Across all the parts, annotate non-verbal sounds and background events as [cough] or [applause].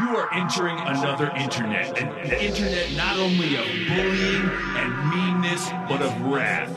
You are entering another internet, an, internet not only of bullying and meanness, but of wrath.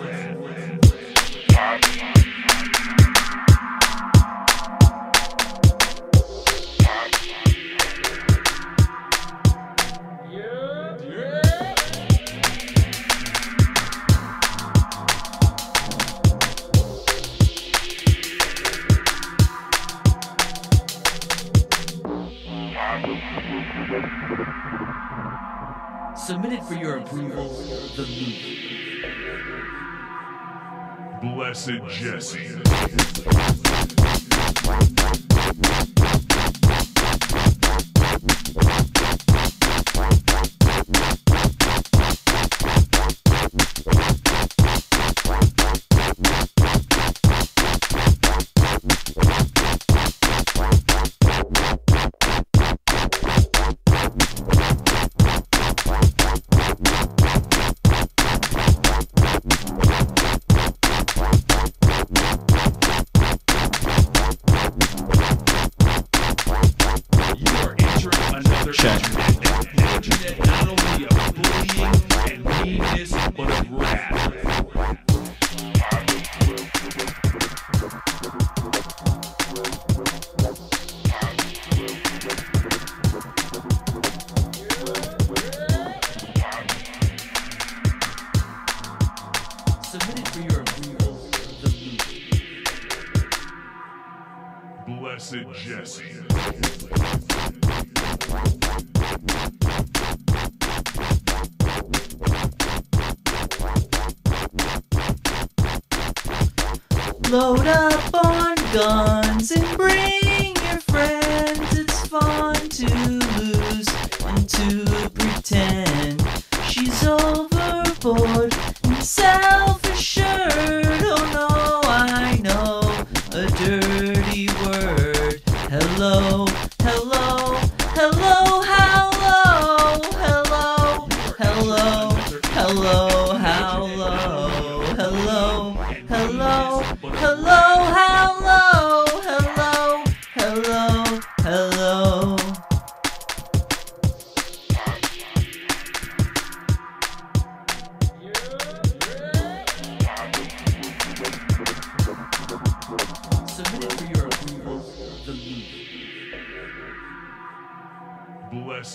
Blessed Jesse.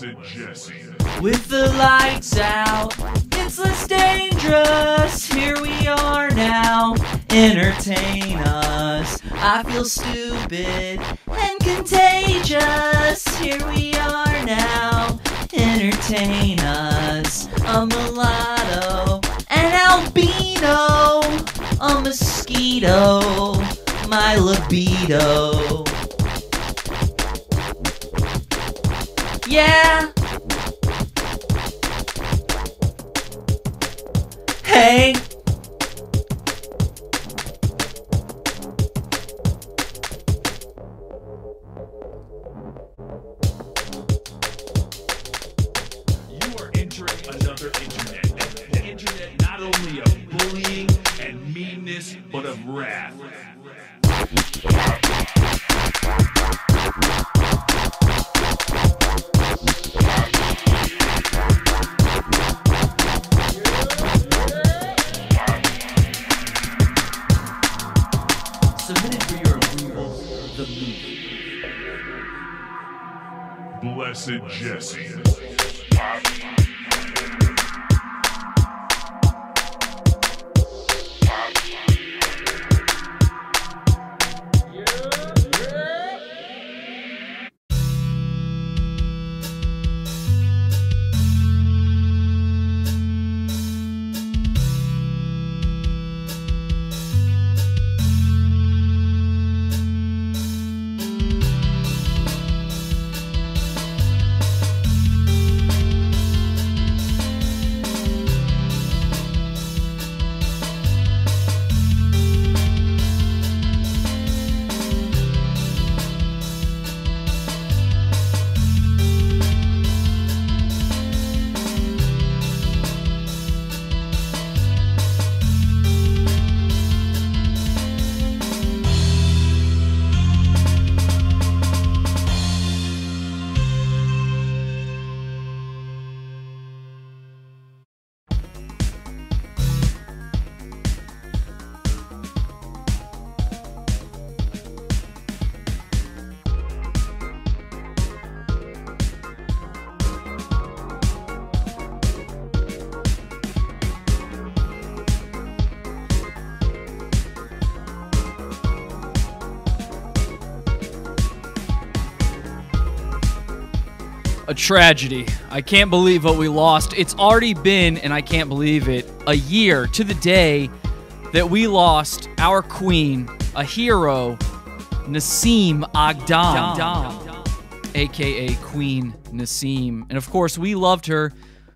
Blessed Jesse. With the lights out, it's less dangerous. Here we are now. Entertain us. I feel stupid and contagious. Here we are now. Entertain us. A mulatto, an albino, a mosquito, my libido. Yeah. Hey. suggestion. A tragedy. I can't believe what we lost. It's already been, and I can't believe it, a year to the day that we lost our queen, a hero, Nasim Aghdam, aka Queen Nasim. And of course, we loved her.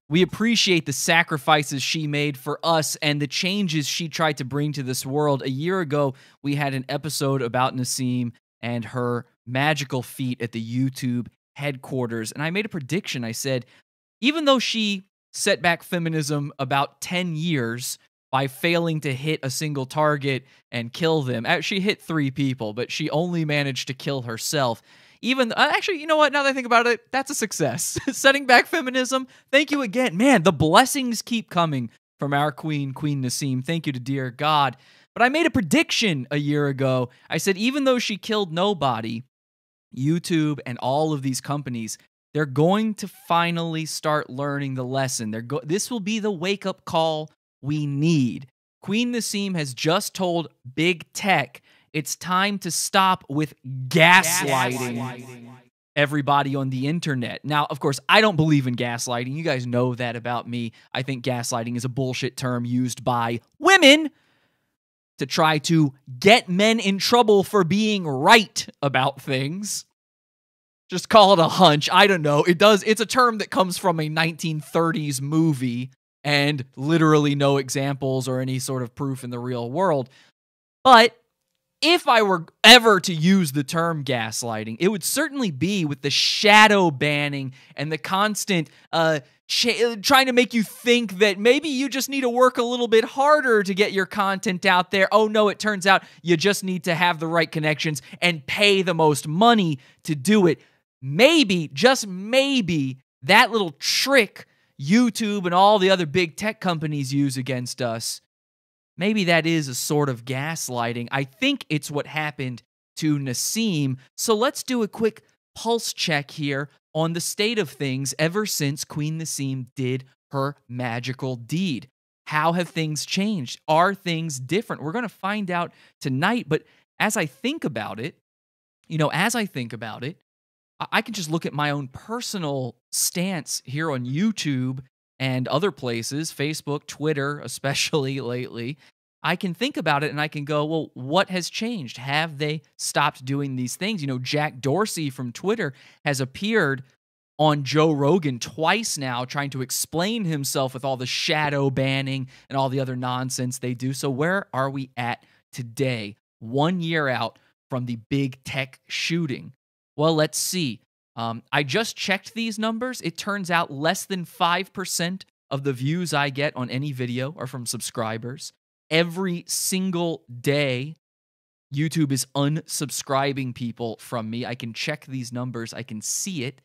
We appreciate the sacrifices she made for us and the changes she tried to bring to this world. A year ago, we had an episode about Nasim and her magical feat at the YouTube headquarters. And I made a prediction. I said, even though she set back feminism about 10 years by failing to hit a single target and kill them, she hit three people, but she only managed to kill herself. Even uh, actually, you know what? Now that I think about it, that's a success. [laughs] Setting back feminism. Thank you again, man. The blessings keep coming from our queen, Queen Nasim. Thank you to dear God. But I made a prediction a year ago. I said even though she killed nobody, YouTube and all of these companies, they're going to finally start learning the lesson. They're go- this will be the wake up call we need. Queen Nasim has just told big tech it's time to stop with gaslighting, gaslighting everybody on the internet. Now, of course, I don't believe in gaslighting. You guys know that about me. I think gaslighting is a bullshit term used by women to try to get men in trouble for being right about things. Just call it a hunch. I don't know. It does it's a term that comes from a 1930s movie and literally no examples or any sort of proof in the real world. But if I were ever to use the term gaslighting, it would certainly be with the shadow banning and the constant uh, ch- trying to make you think that maybe you just need to work a little bit harder to get your content out there. Oh no, it turns out you just need to have the right connections and pay the most money to do it. Maybe, just maybe, that little trick YouTube and all the other big tech companies use against us maybe that is a sort of gaslighting. I think it's what happened to Nasim. So let's do a quick pulse check here on the state of things ever since Queen Nasim did her magical deed. How have things changed? Are things different? We're going to find out tonight. But as I think about it, you know, as I think about it, I can just look at my own personal stance here on YouTube and other places, Facebook, Twitter, [laughs] especially lately, I can think about it and I can go, well, what has changed? Have they stopped doing these things? You know, Jack Dorsey from Twitter has appeared on Joe Rogan twice now trying to explain himself with all the shadow banning and all the other nonsense they do. So, where are we at today, one year out from the big tech shooting? Well, let's see. Um, I just checked these numbers. It turns out less than 5% of the views I get on any video are from subscribers. Every single day, YouTube is unsubscribing people from me. I can check these numbers, I can see it.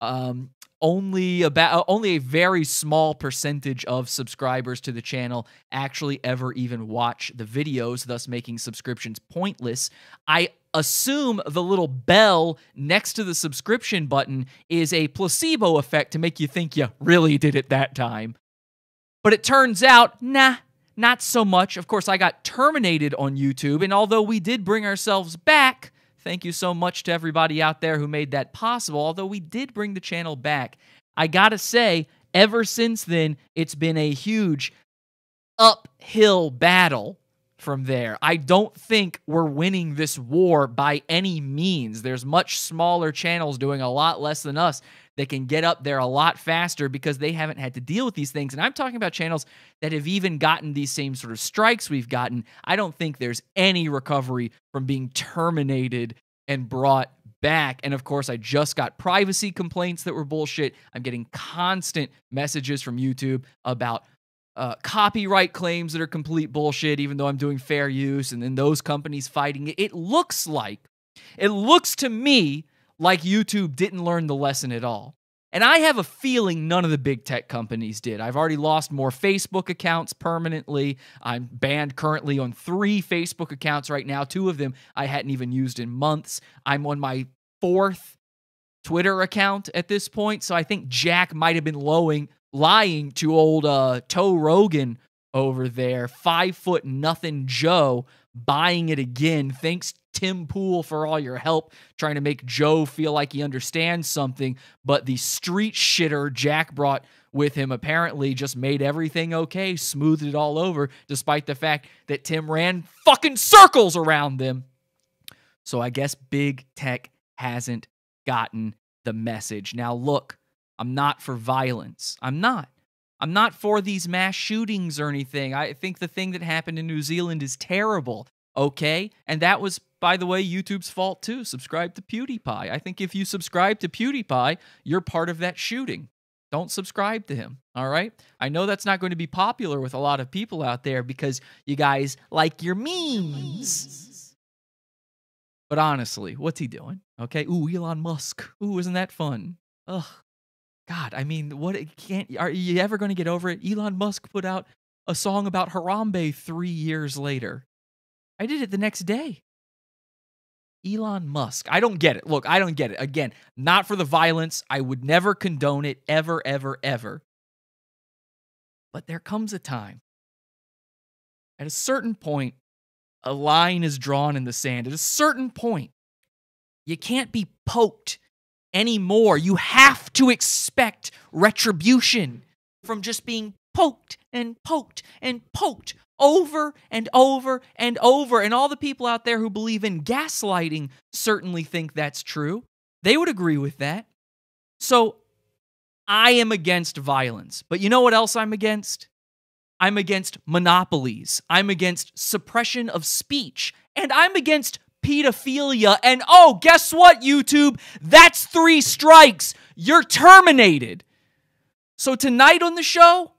Um, only about uh, only a very small percentage of subscribers to the channel actually ever even watch the videos thus making subscriptions pointless i assume the little bell next to the subscription button is a placebo effect to make you think you really did it that time but it turns out nah not so much of course i got terminated on youtube and although we did bring ourselves back Thank you so much to everybody out there who made that possible. Although we did bring the channel back, I gotta say, ever since then, it's been a huge uphill battle from there. I don't think we're winning this war by any means. There's much smaller channels doing a lot less than us that can get up there a lot faster because they haven't had to deal with these things. And I'm talking about channels that have even gotten these same sort of strikes we've gotten. I don't think there's any recovery from being terminated and brought back. And of course, I just got privacy complaints that were bullshit. I'm getting constant messages from YouTube about uh, copyright claims that are complete bullshit, even though I'm doing fair use, and then those companies fighting it. It looks like, it looks to me like YouTube didn't learn the lesson at all. And I have a feeling none of the big tech companies did. I've already lost more Facebook accounts permanently. I'm banned currently on three Facebook accounts right now. Two of them I hadn't even used in months. I'm on my fourth Twitter account at this point. So I think Jack might have been lowing, lying to old uh, Toe Rogan over there, five foot nothing Joe, buying it again. Thanks Tim Pool for all your help trying to make Joe feel like he understands something. But the street shitter Jack brought with him apparently just made everything okay, smoothed it all over, despite the fact that Tim ran fucking circles around them. So I guess big tech hasn't gotten the message. Now, look, I'm not for violence. I'm not. I'm not for these mass shootings or anything. I think the thing that happened in New Zealand is terrible, okay? And that was, by the way, YouTube's fault too. Subscribe to PewDiePie. I think if you subscribe to PewDiePie, you're part of that shooting. Don't subscribe to him, all right? I know that's not going to be popular with a lot of people out there because you guys like your memes. But honestly, what's he doing? Okay. Ooh, Elon Musk. Ooh, isn't that fun? Ugh. God, I mean, what can't are you ever going to get over it? Elon Musk put out a song about Harambe 3 years later. I did it the next day. Elon Musk. I don't get it. Look, I don't get it. Again, not for the violence. I would never condone it ever ever ever. But there comes a time at a certain point a line is drawn in the sand. At a certain point, you can't be poked anymore. You have to expect retribution from just being poked and poked and poked over and over and over. And all the people out there who believe in gaslighting certainly think that's true. They would agree with that. So I am against violence. But you know what else I'm against? I'm against monopolies. I'm against suppression of speech. And I'm against pedophilia. And oh, guess what, YouTube? That's three strikes. You're terminated. So tonight on the show,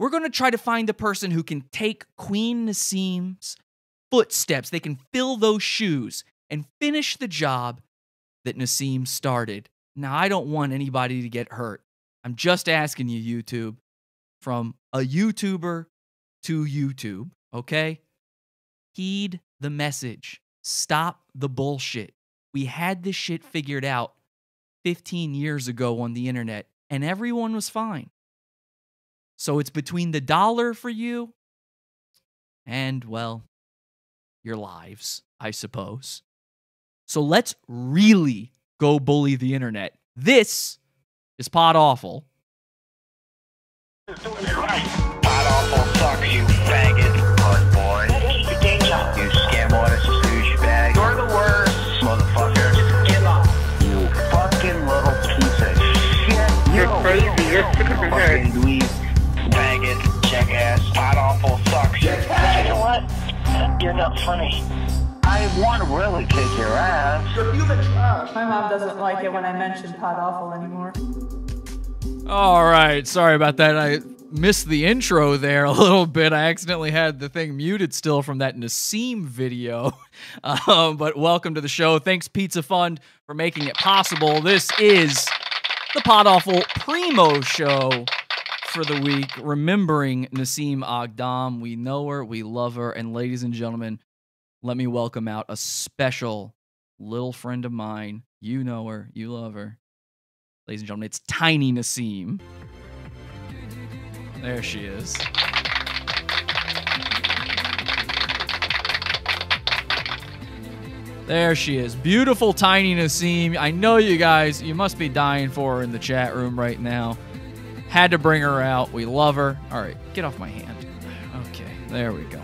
we're going to try to find the person who can take Queen Nasim's footsteps. They can fill those shoes and finish the job that Nasim started. Now, I don't want anybody to get hurt. I'm just asking you, YouTube, from a YouTuber to YouTube, okay? Heed the message. Stop the bullshit. We had this shit figured out 15 years ago on the internet, and everyone was fine. So it's between the dollar for you and, well, your lives, I suppose. So let's really go bully the internet. This is Pod Awful. Pod Awful sucks, you faggot. Hard boy. You scam artist, douchebag. You're the worst. Motherfucker. Just give up. You fucking little piece of shit. You're crazy. You're sick of your head. Fucking dweeb. You're not funny. I want to really kick your ass. You're human trash. My mom doesn't like it when I mention Pod Awful anymore. All right, sorry about that. I missed the intro there a little bit. I accidentally had the thing muted still from that Nasim video. [laughs] Um, but welcome to the show. Thanks, Pizza Fund, for making it possible. This is the Pod Awful Primo Show for the week, remembering Nasim Aghdam. We know her, we love her, and ladies and gentlemen, let me welcome out a special little friend of mine. You know her, you love her. Ladies and gentlemen, it's Tiny Nasim. There she is. There she is. Beautiful Tiny Nasim. I know you guys, you must be dying for her in the chat room right now. Had to bring her out. We love her. All right, get off my hand. Okay, there we go.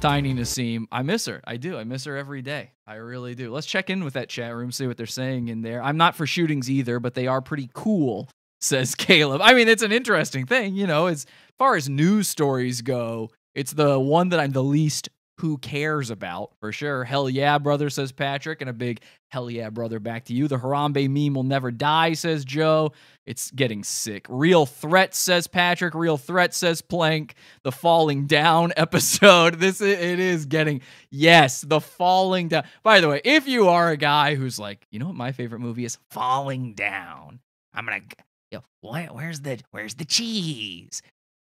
Tiny Nasim. I miss her. I do. I miss her every day. I really do. Let's check in with that chat room, see what they're saying in there. I'm not for shootings either, but they are pretty cool, says [laughs] Caleb. I mean, it's an interesting thing, you know, as far as news stories go, it's the one that I'm the least who cares about for sure. Hell yeah, brother, says Patrick, and a big hell yeah, brother, back to you. The Harambe meme will never die, says Joe. It's getting sick. Real threat, says Patrick. Real threat, says Plank. The falling down [laughs] episode. This it is getting yes, the falling down. By the way, if you are a guy who's like, you know what my favorite movie is? Falling Down. I'm gonna, know, what? Where's the where's the cheese?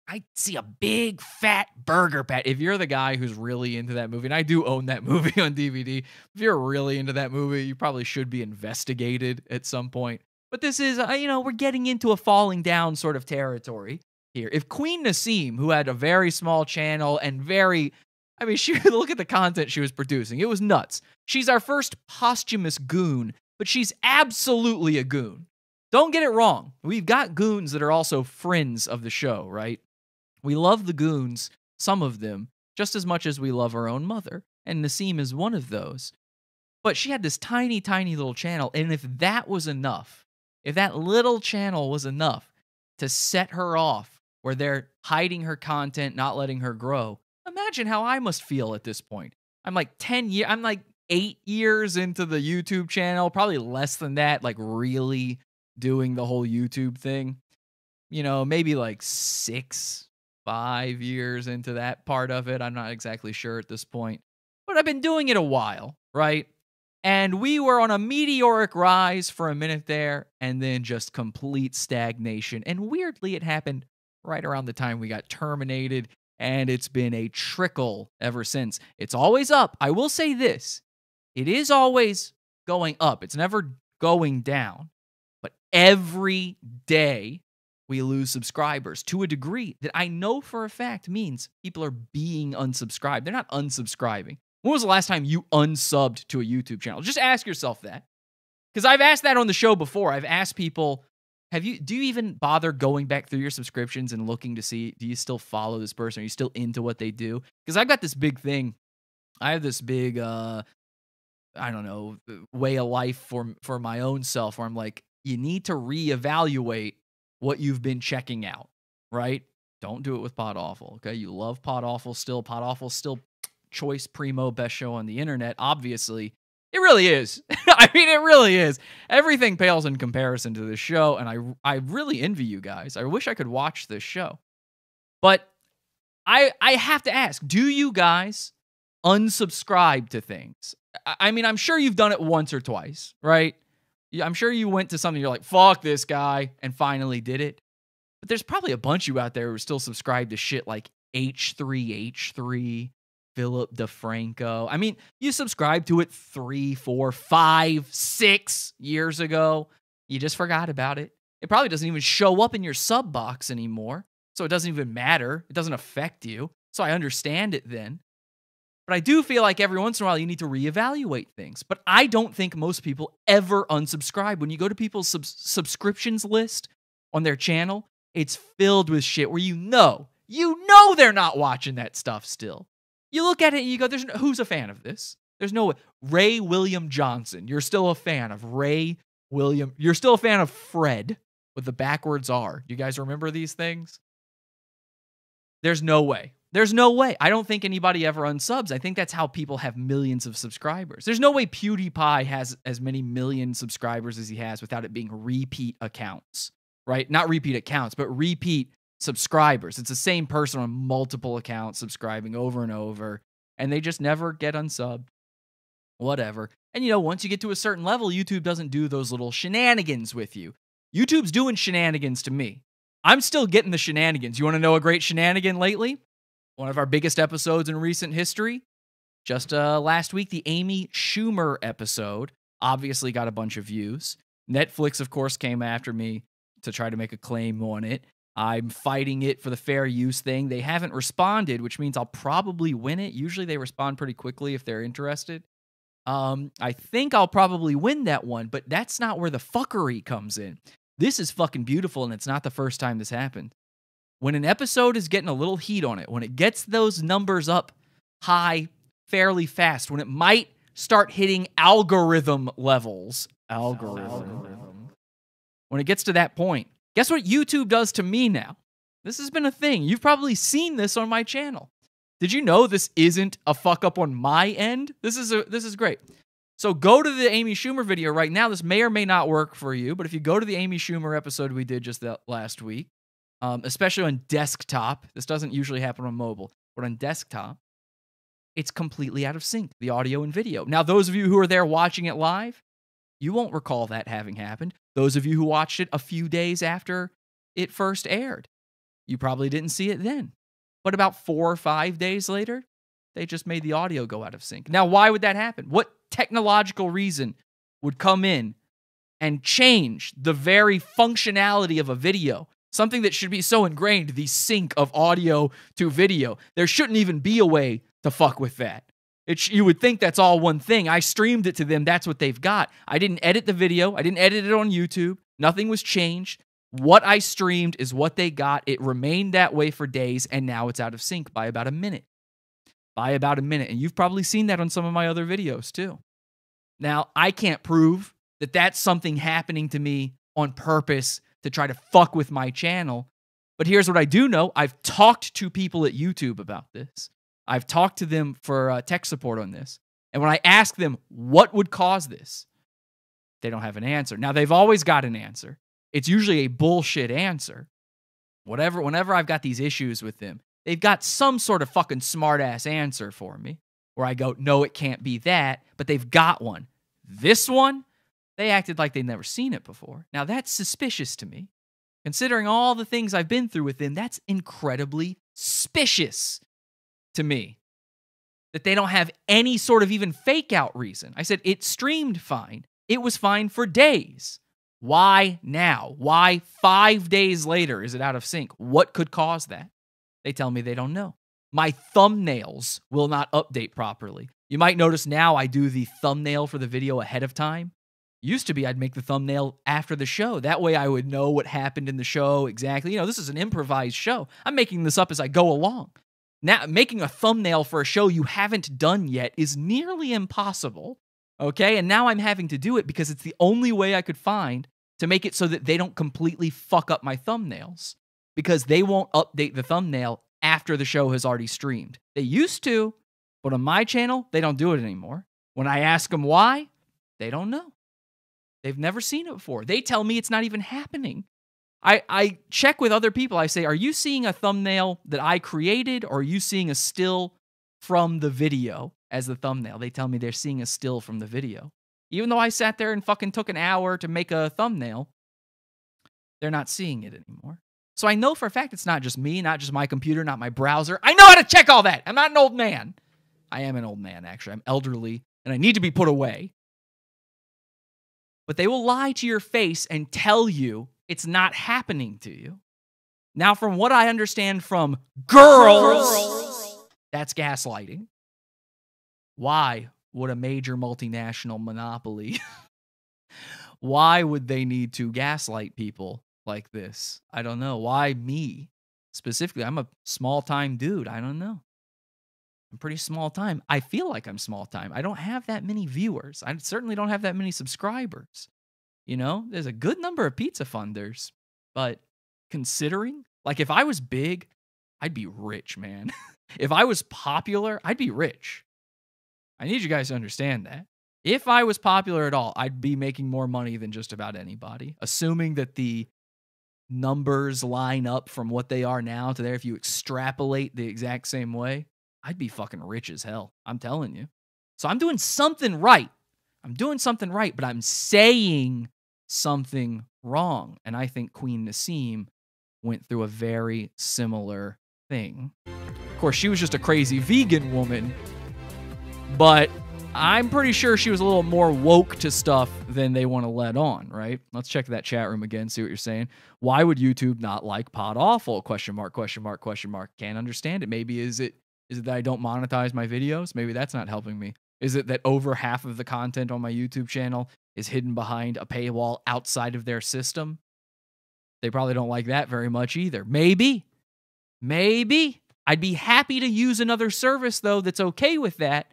I see a big fat burger pat. If you're the guy who's really into that movie, and I do own that [laughs] movie on DVD, if you're really into that movie, you probably should be investigated at some point. But this is, uh, you know, we're getting into a falling down sort of territory here. If Queen Nasim, who had a very small channel and very I mean, [laughs] she look at the content she was producing. It was nuts. She's our first posthumous goon, but she's absolutely a goon. Don't get it wrong. We've got goons that are also friends of the show, right? We love the goons, some of them, just as much as we love our own mother. And Nasim is one of those. But she had this tiny, tiny little channel. And if that was enough, if that little channel was enough to set her off where they're hiding her content, not letting her grow, imagine how I must feel at this point. I'm like 10 years, I'm like eight years into the YouTube channel, probably less than that, like really doing the whole YouTube thing. You know, maybe like six, five years into that part of it. I'm not exactly sure at this point, but I've been doing it a while, right? And we were on a meteoric rise for a minute there and then just complete stagnation. And weirdly, it happened right around the time we got terminated. And it's been a trickle ever since. It's always up. I will say this it is always going up, it's never going down. But every day we lose subscribers to a degree that I know for a fact means people are being unsubscribed. They're not unsubscribing. When was the last time you unsubbed to a YouTube channel? Just ask yourself that. Because I've asked that on the show before. I've asked people, have you do you even bother going back through your subscriptions and looking to see do you still follow this person? Are you still into what they do? Because I've got this big thing. I have this big uh I don't know, way of life for for my own self where I'm like, you need to reevaluate what you've been checking out, right? Don't do it with Pod Awful. Okay. You love Pod Awful still. Pod Awful still choice primo best show on the internet. Obviously, it really is. [laughs] I mean, it really is. Everything pales in comparison to this show, and I I really envy you guys. I wish I could watch this show. But I I have to ask, do you guys unsubscribe to things? I, I mean, I'm sure you've done it once or twice, right? I'm sure you went to something you're like, fuck this guy, and finally did it. But there's probably a bunch of you out there who are still subscribed to shit like H3H3, Philip DeFranco. I mean, you subscribed to it three, four, five, six years ago. You just forgot about it. It probably doesn't even show up in your sub box anymore. So it doesn't even matter. It doesn't affect you. So I understand it then. But I do feel like every once in a while you need to reevaluate things. But I don't think most people ever unsubscribe. When you go to people's sub- subscriptions list on their channel, it's filled with shit where you know, you know they're not watching that stuff still. You look at it and you go, "There's no, who's a fan of this?" There's no way. Ray William Johnson. You're still a fan of Ray William. You're still a fan of Fred with the backwards R. You guys remember these things? There's no way. There's no way. I don't think anybody ever unsubs. I think that's how people have millions of subscribers. There's no way PewDiePie has as many million subscribers as he has without it being repeat accounts, right? Not repeat accounts, but repeat subscribers. It's the same person on multiple accounts subscribing over and over, and they just never get unsubbed. Whatever. And you know, once you get to a certain level, YouTube doesn't do those little shenanigans with you. YouTube's doing shenanigans to me. I'm still getting the shenanigans. You want to know a great shenanigan lately? One of our biggest episodes in recent history. Just uh, last week, the Amy Schumer episode obviously got a bunch of views. Netflix, of course, came after me to try to make a claim on it. I'm fighting it for the fair use thing. They haven't responded, which means I'll probably win it. Usually they respond pretty quickly if they're interested. Um, I think I'll probably win that one, but that's not where the fuckery comes in. This is fucking beautiful, and it's not the first time this happened. When an episode is getting a little heat on it, when it gets those numbers up high fairly fast, when it might start hitting algorithm levels, algorithm. When it gets to that point, guess what YouTube does to me now? This has been a thing. You've probably seen this on my channel. Did you know this isn't a fuck up on my end? This is a this is great. So go to the Amy Schumer video right now. This may or may not work for you, but if you go to the Amy Schumer episode we did just that last week, um, especially on desktop, this doesn't usually happen on mobile, but on desktop, it's completely out of sync, the audio and video. Now, those of you who are there watching it live, you won't recall that having happened. Those of you who watched it a few days after it first aired, you probably didn't see it then. But about four or five days later, they just made the audio go out of sync. Now, why would that happen? What technological reason would come in and change the very functionality of a video? Something that should be so ingrained, the sync of audio to video. There shouldn't even be a way to fuck with that. It you would think that's all one thing. I streamed it to them. That's what they've got. I didn't edit the video. I didn't edit it on YouTube. Nothing was changed. What I streamed is what they got. It remained that way for days, and now it's out of sync by about a minute. By about a minute. And you've probably seen that on some of my other videos too. Now, I can't prove that that's something happening to me on purpose to try to fuck with my channel. But here's what I do know I've talked to people at YouTube about this. I've talked to them for uh, tech support on this. And when I ask them what would cause this, they don't have an answer. Now, they've always got an answer. It's usually a bullshit answer. Whatever, whenever I've got these issues with them, they've got some sort of fucking smart ass answer for me where I go, no, it can't be that, but they've got one. This one, they acted like they'd never seen it before. Now, that's suspicious to me. Considering all the things I've been through with them, that's incredibly suspicious to me. That they don't have any sort of even fake out reason. I said it streamed fine. It was fine for days. Why now? Why five days later is it out of sync? What could cause that? They tell me they don't know. My thumbnails will not update properly. You might notice now I do the thumbnail for the video ahead of time. Used to be I'd make the thumbnail after the show. That way I would know what happened in the show exactly. You know, this is an improvised show. I'm making this up as I go along. Now, making a thumbnail for a show you haven't done yet is nearly impossible. Okay. And now I'm having to do it because it's the only way I could find to make it so that they don't completely fuck up my thumbnails because they won't update the thumbnail after the show has already streamed. They used to, but on my channel, they don't do it anymore. When I ask them why, they don't know. They've never seen it before. They tell me it's not even happening. I, I check with other people. I say, Are you seeing a thumbnail that I created, or are you seeing a still from the video as the thumbnail? They tell me they're seeing a still from the video. Even though I sat there and fucking took an hour to make a thumbnail, they're not seeing it anymore. So I know for a fact it's not just me, not just my computer, not my browser. I know how to check all that. I'm not an old man. I am an old man, actually. I'm elderly and I need to be put away. But they will lie to your face and tell you it's not happening to you. Now, from what I understand from girls, that's gaslighting. Why would a major multinational monopoly, [laughs] why would they need to gaslight people like this? I don't know. Why me specifically? I'm a small time dude. I don't know. I'm pretty small time. I feel like I'm small time. I don't have that many viewers. I certainly don't have that many subscribers. You know, there's a good number of pizza funders, but considering, like, if I was big, I'd be rich, man. [laughs] if I was popular, I'd be rich. I need you guys to understand that. If I was popular at all, I'd be making more money than just about anybody, assuming that the numbers line up from what they are now to there. If you extrapolate the exact same way, I'd be fucking rich as hell. I'm telling you. So I'm doing something right. I'm doing something right, but I'm saying something wrong. And I think Queen Nasim went through a very similar thing. Of course, she was just a crazy vegan woman, but I'm pretty sure she was a little more woke to stuff than they want to let on, right? Let's check that chat room again, see what you're saying. Why would YouTube not like Pod Awful? Question mark, question mark, question mark. Can't understand it. Maybe is it is it that I don't monetize my videos? Maybe that's not helping me. Is it that over half of the content on my YouTube channel is hidden behind a paywall outside of their system? They probably don't like that very much either. Maybe. Maybe. I'd be happy to use another service, though, that's okay with that.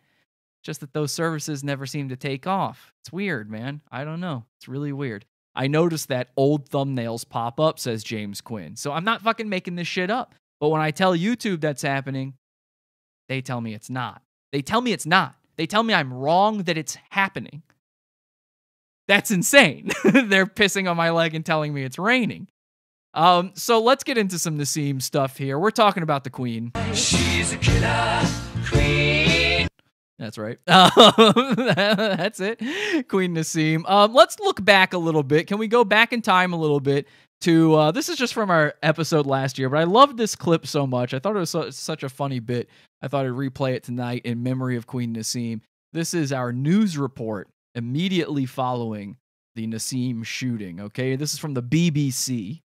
Just that those services never seem to take off. It's weird, man. I don't know. It's really weird. I noticed that old thumbnails pop up, says James Quinn. So I'm not fucking making this shit up. But when I tell YouTube that's happening, they tell me it's not. They tell me it's not. They tell me I'm wrong that it's happening. That's insane. [laughs] They're pissing on my leg and telling me it's raining. Um, so let's get into some Nasim stuff here. We're talking about the Queen. She's a killer queen. That's right. Um, [laughs] that's it. Queen Nasim. Um, let's look back a little bit. Can we go back in time a little bit to uh, this is just from our episode last year, but I loved this clip so much. I thought it was so, such a funny bit. I thought I'd replay it tonight in memory of Queen Nasim. This is our news report immediately following the Nasim shooting. Okay, this is from the BBC.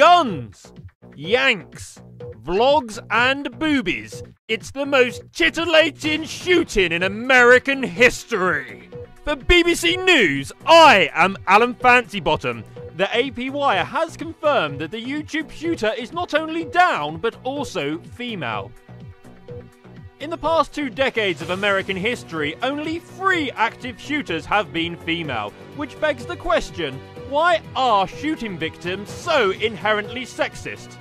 Guns, yanks, vlogs, and boobies. It's the most titillating shooting in American history. For BBC News, I am Alan Fancybottom. The AP Wire has confirmed that the YouTube shooter is not only down, but also female. In the past two decades of American history, only three active shooters have been female, which begs the question why are shooting victims so inherently sexist?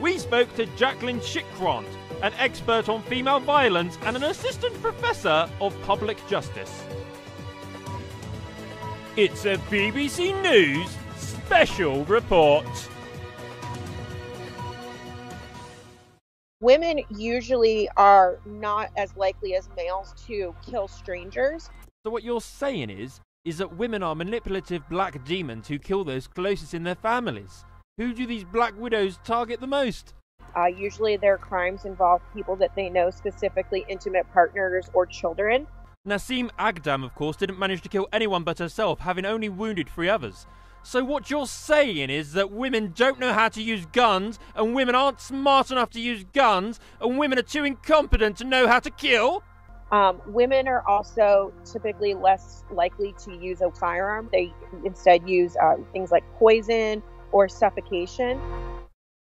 We spoke to Jaclyn Schildkraut, an expert on female violence and an assistant professor of public justice. It's a BBC News special report. women usually are not as likely as males to kill strangers. So what you're saying is is that women are manipulative black demons who kill those closest in their families. Who do these black widows target the most? Uh, usually their crimes involve people that they know, specifically intimate partners or children. Nasim Aghdam, of course, didn't manage to kill anyone but herself, having only wounded three others. So what you're saying is that women don't know how to use guns, and women aren't smart enough to use guns, and women are too incompetent to know how to kill? Um, women are also typically less likely to use a firearm. They instead use uh, things like poison or suffocation.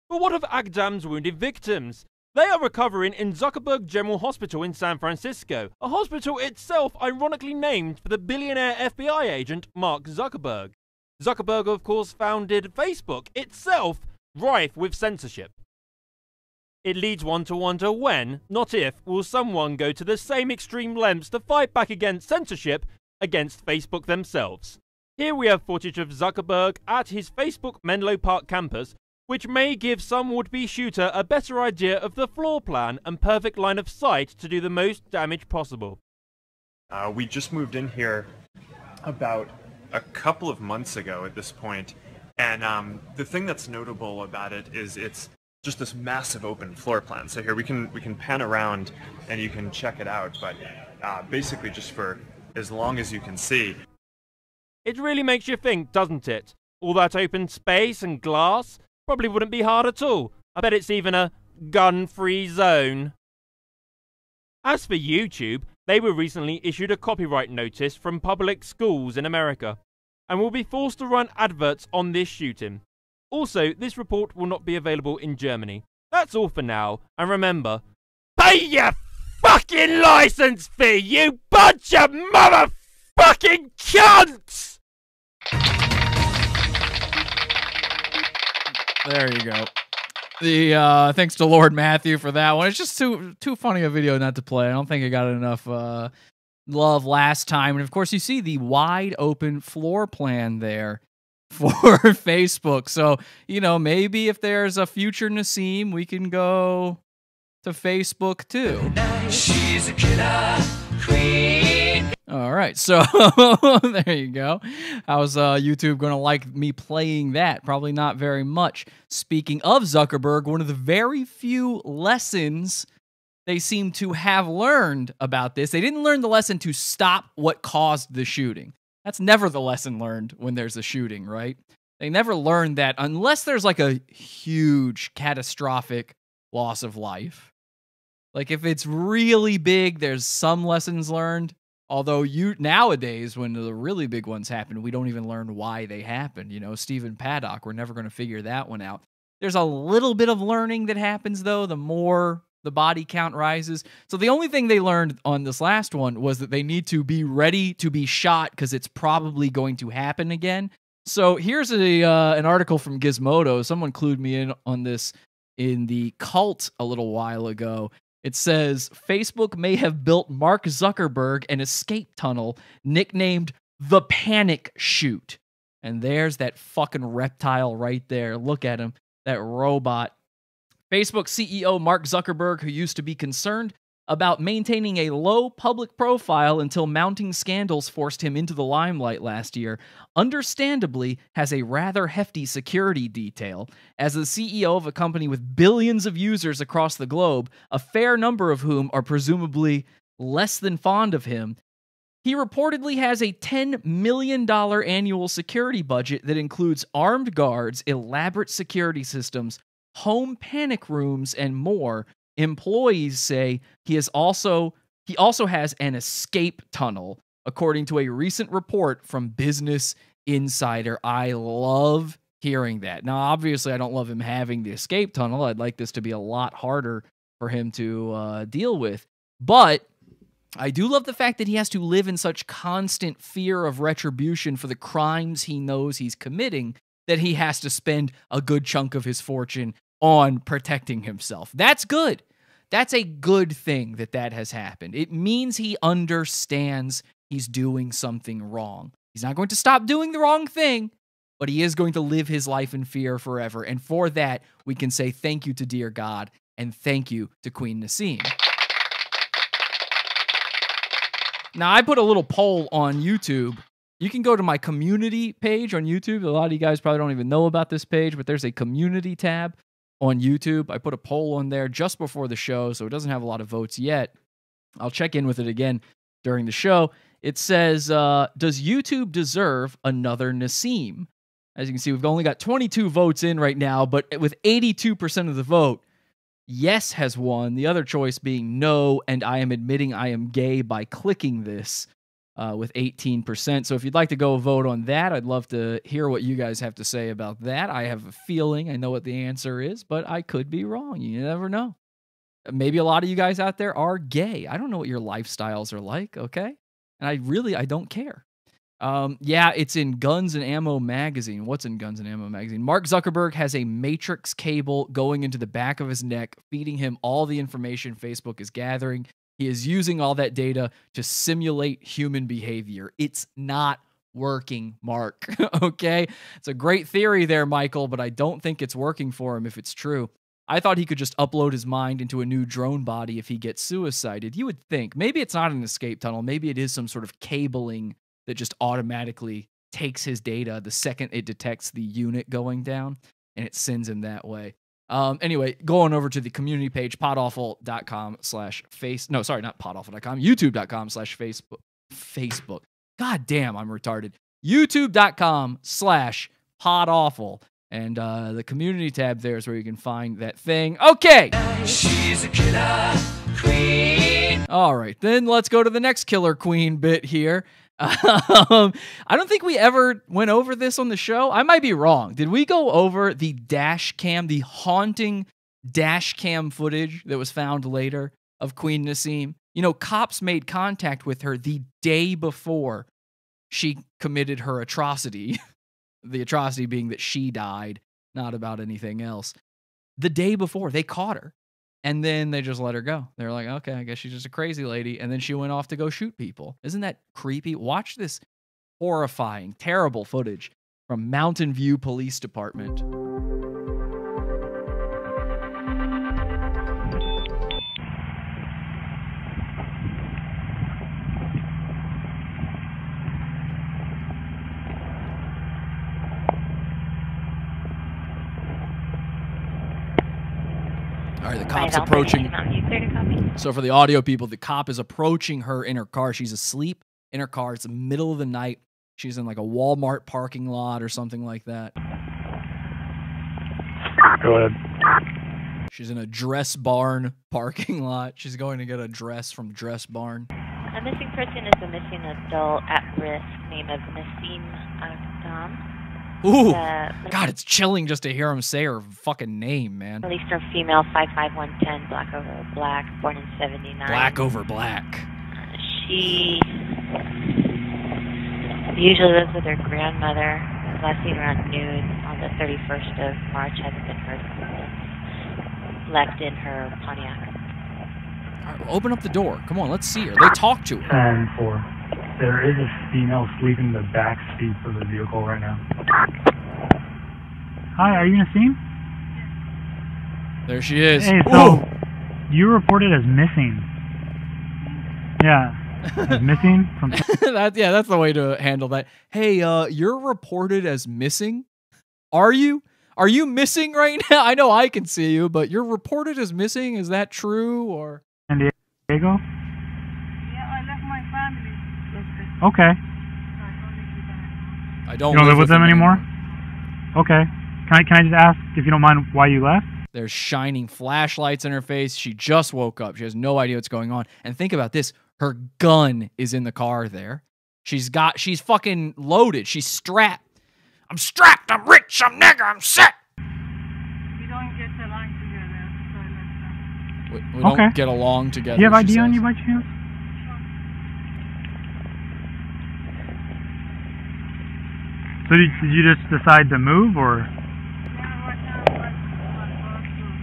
But what of Aghdam's wounded victims? They are recovering in Zuckerberg General Hospital in San Francisco, a hospital itself ironically named for the billionaire FBI agent Mark Zuckerberg. Zuckerberg, of course, founded Facebook, itself rife with censorship. It leads one to wonder when, not if, will someone go to the same extreme lengths to fight back against censorship against Facebook themselves. Here we have footage of Zuckerberg at his Facebook Menlo Park campus, which may give some would be shooter a better idea of the floor plan and perfect line of sight to do the most damage possible. Uh, we just moved in here about a couple of months ago at this point, and um, the thing that's notable about it is it's just this massive open floor plan. So here we can we can pan around and you can check it out, but uh, basically just for as long as you can see. It really makes you think, doesn't it? All that open space and glass probably wouldn't be hard at all. I bet it's even a gun-free zone. As for YouTube, they were recently issued a copyright notice from public schools in America and will be forced to run adverts on this shooting. Also, this report will not be available in Germany. That's all for now, and remember, pay your fucking license fee, you bunch of motherfucking cunts! There you go. The uh thanks to Lord Matthew for that one. It's just too too funny a video not to play. I don't think it got enough uh love last time. And of course you see the wide open floor plan there for [laughs] Facebook. So, you know, maybe if there's a future Nasim, we can go to Facebook too. She's a killer queen. All right, so [laughs] there you go. How's uh, YouTube going to like me playing that? Probably not very much. Speaking of Zuckerberg, one of the very few lessons they seem to have learned about this, they didn't learn the lesson to stop what caused the shooting. That's never the lesson learned when there's a shooting, right? They never learned that unless there's like a huge catastrophic loss of life. Like if it's really big, there's some lessons learned. Although you nowadays, when the really big ones happen, we don't even learn why they happened. You know, Stephen Paddock, we're never going to figure that one out. There's a little bit of learning that happens though. The more the body count rises. So the only thing they learned on this last one was that they need to be ready to be shot because it's probably going to happen again. So here's a uh, an article from Gizmodo. Someone clued me in on this in the cult a little while ago. It says Facebook may have built Mark Zuckerberg an escape tunnel nicknamed the Panic Chute. And there's that fucking reptile right there. Look at him, that robot. Facebook CEO Mark Zuckerberg, who used to be concerned about maintaining a low public profile until mounting scandals forced him into the limelight last year, understandably has a rather hefty security detail. As the CEO of a company with billions of users across the globe, a fair number of whom are presumably less than fond of him, He reportedly has a $10 million annual security budget that includes armed guards, elaborate security systems, home panic rooms, and more. Employees say he is also he also has an escape tunnel, according to a recent report from Business Insider. I love hearing that. Now, obviously, I don't love him having the escape tunnel. I'd like this to be a lot harder for him to uh, deal with. But I do love the fact that he has to live in such constant fear of retribution for the crimes he knows he's committing that he has to spend a good chunk of his fortune on protecting himself. That's good. That's a good thing that that has happened. It means he understands he's doing something wrong. He's not going to stop doing the wrong thing, but he is going to live his life in fear forever. And for that, we can say thank you to dear God and thank you to Queen Nasim. Now, I put a little poll on YouTube. You can go to my community page on YouTube. A lot of you guys probably don't even know about this page, but there's a community tab on YouTube. I put a poll on there just before the show, so it doesn't have a lot of votes yet. I'll check in with it again during the show. It says, uh, Does YouTube deserve another Nasim? As you can see, we've only got 22 votes in right now, but with 82% of the vote, yes has won. The other choice being no, and I am admitting I am gay by clicking this uh, with 18%. So if you'd like to go vote on that, I'd love to hear what you guys have to say about that. I have a feeling I know what the answer is, but I could be wrong. You never know. Maybe a lot of you guys out there are gay. I don't know what your lifestyles are like, okay? And I really I don't care. Um, yeah, it's in Guns and Ammo magazine. What's in Guns and Ammo magazine? Mark Zuckerberg has a matrix cable going into the back of his neck, feeding him all the information Facebook is gathering. He is using all that data to simulate human behavior. It's not working, Mark. [laughs] okay? It's a great theory there, Michael, but I don't think it's working for him if it's true. I thought he could just upload his mind into a new drone body if he gets suicided. You would think. Maybe it's not an escape tunnel. Maybe it is some sort of cabling that just automatically takes his data the second it detects the unit going down and it sends him that way. Um, anyway, going over to the community page, podawful.com slash face. No, sorry, not podawful.com, youtube.com slash Facebook. Facebook. God damn, I'm retarded. YouTube.com slash podawful. And uh, the community tab there is where you can find that thing. Okay. She's a killer queen. All right, then let's go to the next killer queen bit here. [laughs] Um, I don't think we ever went over this on the show. I might be wrong. Did we go over the dash cam, the haunting dash cam footage that was found later of Queen Nasim? You know, cops made contact with her the day before she committed her atrocity. [laughs] the atrocity being that she died, not about anything else. The day before, they caught her. And then they just let her go. They're like, okay, I guess she's just a crazy lady. And then she went off to go shoot people. Isn't that creepy? Watch this horrifying, terrible footage from Mountain View Police Department. All right, the cop's approaching. So for the audio people, the cop is approaching her in her car. She's asleep in her car. It's the middle of the night. She's in like a Walmart parking lot or something like that. Go ahead. She's in a dress barn parking lot. She's going to get a dress from Dress Barn. A missing person is a missing adult at risk named of Nasim Aghdam. Ooh, Uh, God, it's chilling just to hear him say her fucking name, man. Released from female 55110, black over black, born in 79. Black over black. She usually lives with her grandmother. Last seen around noon on the 31st of March. Hasn't been heard from since. Left in her Pontiac. All right, open up the door. Come on, let's see her. They talk to her. Ten four. There is a female sleeping in the back seat of the vehicle right now. Hi, are you Nasim? There she is. Hey, so you reported as missing. Yeah, [laughs] as missing from. [laughs] that yeah, that's the way to handle that. Hey, uh, you're reported as missing. Are you? Are you missing right now? [laughs] I know I can see you, but you're reported as missing. Is that true or? San Diego. Yeah, I left my family yesterday. Okay. I don't. you don't live with them anymore. anymore? Okay. Can I can I just ask if you don't mind why you left? There's shining flashlights in her face. She just woke up. She has no idea what's going on. And think about this: her gun is in the car. There, she's got. She's fucking loaded. She's strapped. I'm strapped. I'm rich. I'm nigger. I'm set. We don't get along together, so let's We, we don't Okay. get along together. Do you have she ID on you by chance? So did, did you just decide to move, or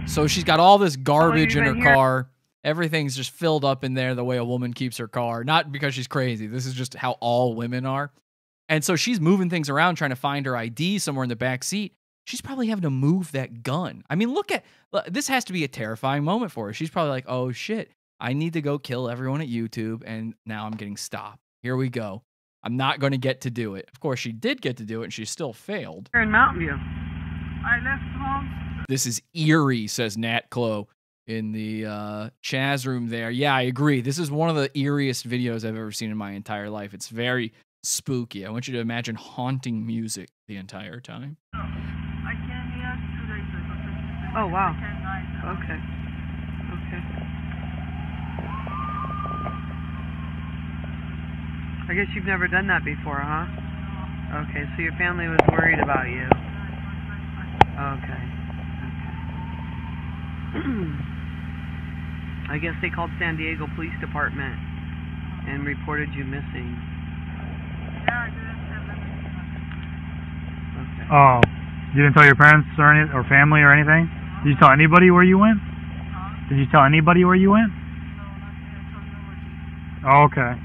So she's got all this oh, garbage in her here? car. Everything's just filled up in there the way a woman keeps her car. Not because she's crazy. This is just how all women are. And so she's moving things around trying to find her ID somewhere in the back seat. She's probably having to move that gun. I mean, look at this has to be a terrifying moment for her. She's probably like, "Oh shit, I need to go kill everyone at YouTube and now I'm getting stopped. Here we go. I'm not going to get to do it." Of course, she did get to do it and she still failed. Here in Mountain View. I left home. This is eerie, says Nat Clo in the uh, Chaz room there. Yeah, I agree. This is one of the eeriest videos I've ever seen in my entire life. It's very spooky. I want you to imagine haunting music the entire time. I came here two days ago. Oh wow. Second night. Okay. Okay. I guess you've never done that before, huh? Okay, so your family was worried about you. Okay. Okay. [clears throat] I guess they called San Diego Police Department and reported you missing. Yeah, I didn't tell. Okay. oh, you didn't tell your parents or any or family or anything? Did you tell anybody where you went? Did you tell anybody where you went? Oh, okay.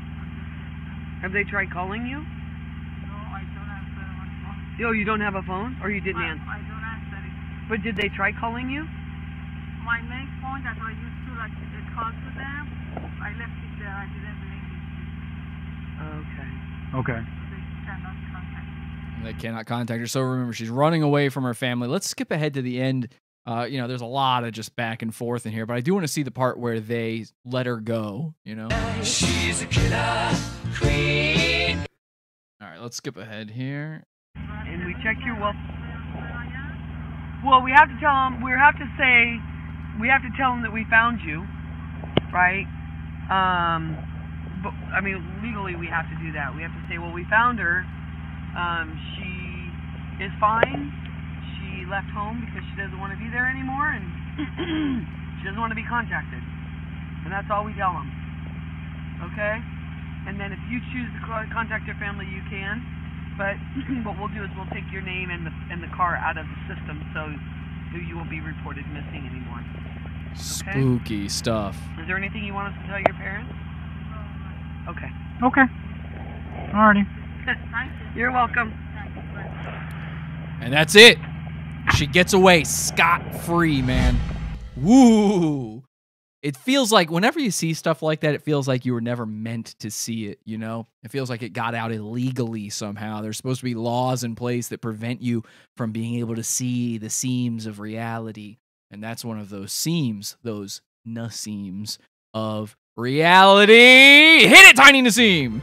Have they tried calling you? No, I don't have a phone. Oh, you don't have a phone? Or you didn't answer? I don't answer it. But did they try calling you? My main phone that I used to like to call to them, I left it there. I didn't bring it. Okay. Okay. They cannot contact me. They cannot contact her. So remember, she's running away from her family. Let's skip ahead to the end. Uh, you know, there's a lot of just back and forth in here, but I do want to see the part where they let her go. You know, She's a killer queen. All right, let's skip ahead here. And we checked your well. Well, we have to tell them. We have to say. We have to tell them that we found you, right? Um, but I mean, legally we have to do that. We have to say, well, we found her. Um, she is fine. She left home because she doesn't want to be there anymore, and [clears throat] she doesn't want to be contacted. And that's all we tell them. Okay? And then if you choose to contact your family, you can. But [clears throat] what we'll do is we'll take your name and the and the car out of the system, so you won't be reported missing anymore. Spooky stuff. Is there anything you want us to tell your parents? Okay. Okay. Alrighty. [laughs] You're welcome. And that's it. She gets away scot free, man. Woo! It feels like whenever you see stuff like that, it feels like you were never meant to see it, you know? It feels like it got out illegally somehow. There's supposed to be laws in place that prevent you from being able to see the seams of reality. And that's one of those seams, those Nasims of reality. Hit it, Tiny Nasim!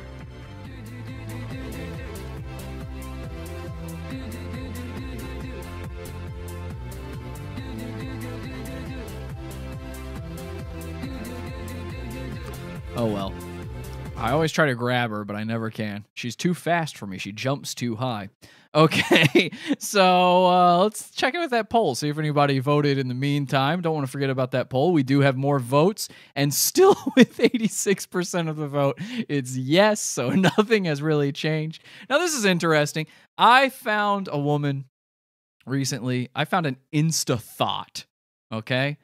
Oh well. I always try to grab her, but I never can. She's too fast for me. She jumps too high. [laughs] Okay, so uh, let's check in with that poll. See if anybody voted in the meantime. Don't want to forget about that poll. We do have more votes, and still [laughs] with 86% of the vote, it's yes. So [laughs] nothing has really changed. Now, this is interesting. I found a woman recently. I found an Insta thought. Okay,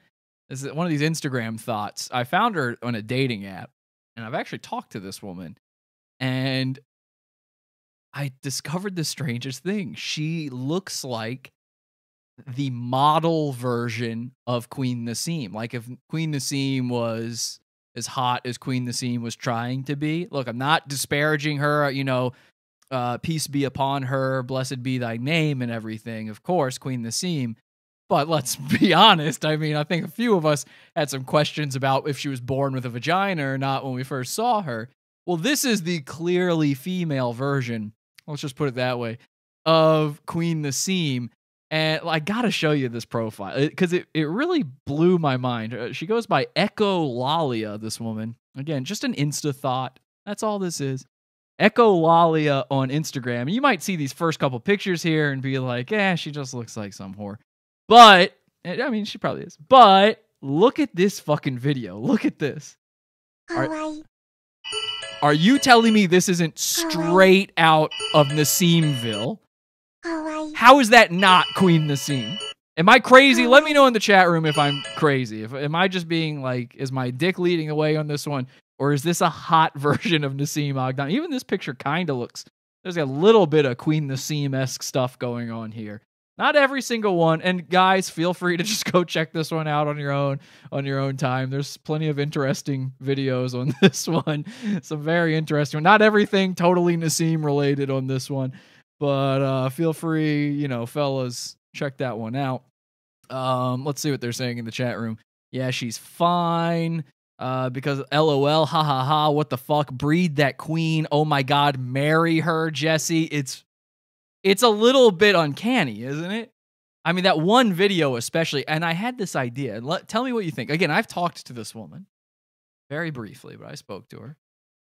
this is one of these Instagram thoughts. I found her on a dating app, and I've actually talked to this woman, and I discovered the strangest thing. She looks like the model version of Queen Nasim. Like if Queen Nasim was as hot as Queen Nasim was trying to be. Look, I'm not disparaging her, you know, uh, peace be upon her, blessed be thy name and everything. Of course, Queen Nasim. But let's [laughs] be honest. I mean, I think a few of us had some questions about if she was born with a vagina or not when we first saw her. Well, this is the clearly female version. Let's just put it that way of Queen Nasim. And I gotta show you this profile because it, it really blew my mind. Uh, She goes by Echo Lalia, this woman. Again, just an Insta thought. That's all this is. Echo Lalia on Instagram. You might see these first couple pictures here and be like, yeah, she just looks like some whore. But, eh, I mean, she probably is. But look at this fucking video. Look at this. Are, are you telling me this isn't straight out of Nasimville? How is that not Queen Nasim? Am I crazy? Let me know in the chat room if I'm crazy. If am I just being like, is my dick leading the way on this one, or is this a hot [laughs] version of Nasim Aghdam? Even this picture kind of looks. There's a little bit of Queen Nasim esque stuff going on here. Not every single one. And guys, feel free to [laughs] just go check this one out on your own on your own time. There's plenty of interesting videos on [laughs] this one. Some very interesting. Not everything totally Nasim related on this one, but uh, feel free, you know, fellas, check that one out. Um, let's see what they're saying in the chat room. Yeah, she's fine. Uh, because LOL, ha ha ha, what the fuck? Breed that queen. Oh my god, marry her, Jesse. It's it's a little bit uncanny, isn't it? I mean, that one video especially, and I had this idea. Let, tell me what you think. Again, I've talked to this woman very briefly, but I spoke to her.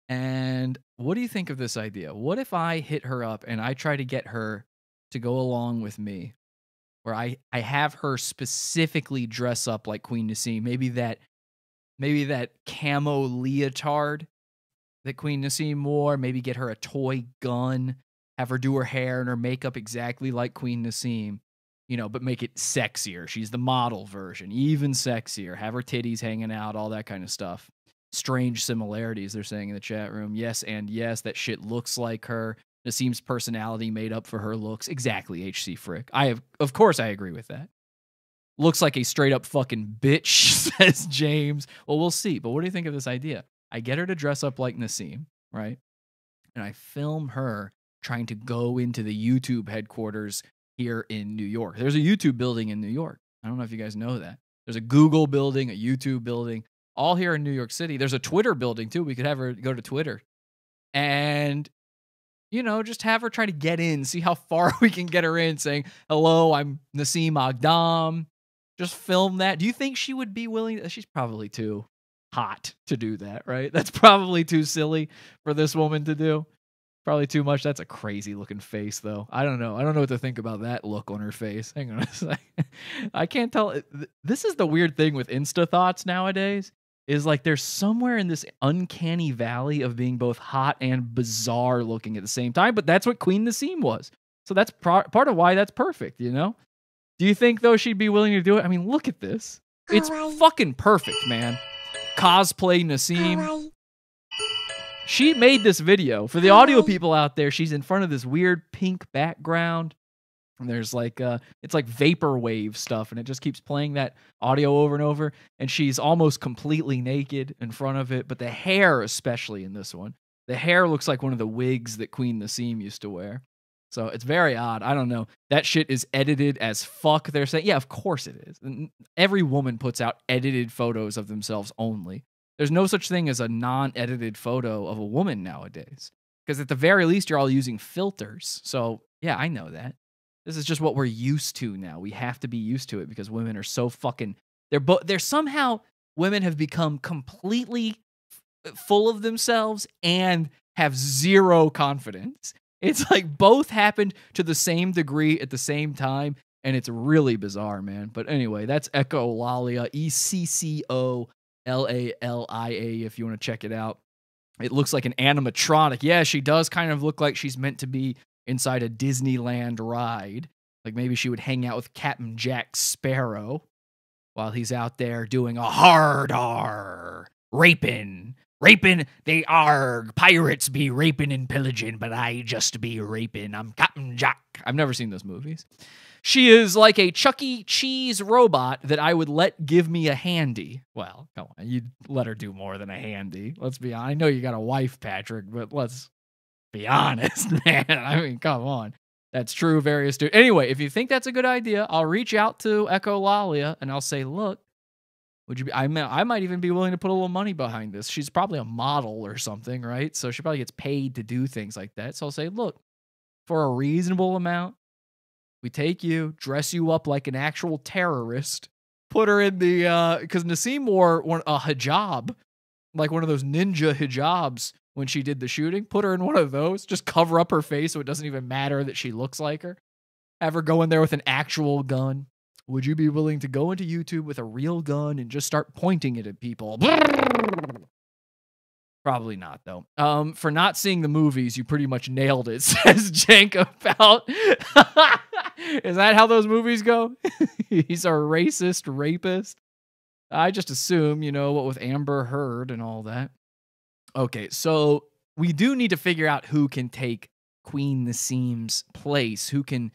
And what do you think of this idea? What if I hit her up and I try to get her to go along with me? Where I, I have her specifically dress up like Queen Nasim, maybe that maybe that camo leotard that Queen Nasim wore, maybe get her a toy gun, have her do her hair and her makeup exactly like Queen Nasim, you know, but make it sexier. She's the model version, even sexier. Have her titties hanging out, all that kind of stuff. Strange similarities, they're saying in the chat room. Yes, and yes, that shit looks like her. Nasim's personality made up for her looks. Exactly, HC Frick. I have, of course, I agree with that. Looks like a straight up fucking bitch, [laughs] says James. Well, we'll see. But what do you think of this idea? I get her to dress up like Nasim, right? And I film her trying to go into the YouTube headquarters here in New York. There's a YouTube building in New York. I don't know if you guys know that. There's a Google building, a YouTube building, all here in New York City. There's a Twitter building too. We could have her go to Twitter and, you know, just have her try to get in, see how far [laughs] we can get her in, saying, hello, I'm Nasim Aghdam. Just film that. Do you think she would be willing? She's probably too hot to do that, right? [laughs] That's probably too silly for this woman to do. Probably too much. That's a crazy looking face, though. I don't know. I don't know what to think about that look on her face. Hang on a [laughs] second. I can't tell. This is the weird thing with Insta thoughts nowadays. Is like there's somewhere in this uncanny valley of being both hot and bizarre looking at the same time. But that's what Queen Nasim was. So that's pro- part of why that's perfect, you know? Do you think, though, she'd be willing to do it? I mean, look at this. It's fucking perfect, man. Cosplay Nasim. She made this video for the audio people out there. She's in front of this weird pink background. And there's like uh it's like vaporwave stuff and it just keeps playing that audio over and over and she's almost completely naked in front of it, but the hair especially in this one. The hair looks like one of the wigs that Queen Nasim used to wear. So it's very odd. I don't know. That shit is edited as fuck. They're saying, yeah, of course it is. And Every woman puts out edited photos of themselves only. There's no such thing as a non edited photo of a woman nowadays. Because at the very least, you're all using filters. So yeah, I know that. This is just what we're used to now. We have to be used to it because women are so fucking. They're bo- They're somehow women have become completely f- uh, full of themselves and have zero confidence. It's like both happened to the same degree at the same time, and it's really bizarre, man. But anyway, that's Echo Lalia, E C C O L A L I A, if you want to check it out. It looks like an animatronic. Yeah, she does kind of look like she's meant to be inside a Disneyland ride. Like maybe she would hang out with Captain Jack Sparrow while he's out there doing a hard R, raping. Raping, they are pirates be raping and pillaging, but I just be raping. I'm Captain Jack. I've never seen those movies. She is like a Chuck E. Cheese robot that I would let give me a handy. Well, come on, you'd let her do more than a handy. Let's be honest. I know you got a wife, Patrick, but let's be [laughs] honest, man. I mean, come on. That's true, various dudes. Anyway, if you think that's a good idea, I'll reach out to Echo Lalia and I'll say, look, Would you be? I, mi- I might even be willing to put a little money behind this. She's probably a model or something, right? So she probably gets paid to do things like that. So I'll say, look, for a reasonable amount, we take you, dress you up like an actual terrorist, put her in the uh because Nasim wore a hijab, like one of those ninja hijabs when she did the shooting. Put her in one of those, just cover up her face so it doesn't even matter that she looks like her. Have her go in there with an actual gun. Would you be willing to go into YouTube with a real gun and just start pointing it at people? [laughs] Probably not, though. Um, for not seeing the movies, you pretty much nailed it, [laughs] says Jank about. [laughs] [laughs] Is that how those movies go? [laughs] He's a racist rapist. I just assume, you know, what with Amber Heard and all that. Okay, so we do need to figure out who can take Queen the Nasim's place, who can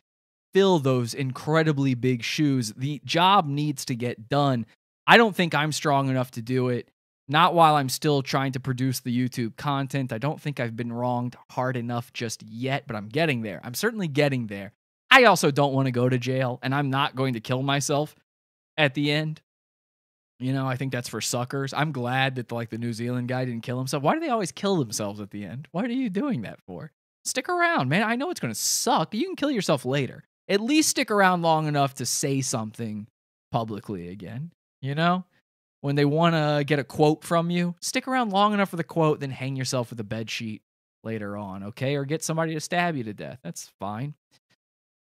fill those incredibly big shoes. The job needs to get done. I don't think I'm strong enough to do it. Not while I'm still trying to produce the YouTube content. I don't think I've been wronged hard enough just yet, but I'm getting there. I'm certainly getting there. I also don't want to go to jail, and I'm not going to kill myself at the end. You know, I think that's for suckers. I'm glad that like the New Zealand guy didn't kill himself. Why do they always kill themselves at the end? What are you doing that for? Stick around, man. I know it's going to suck, you can kill yourself later. At least stick around long enough to say something publicly again. You know, when they want to get a quote from you, stick around long enough for the quote, then hang yourself with a bed sheet later on, okay? Or get somebody to stab you to death. That's fine.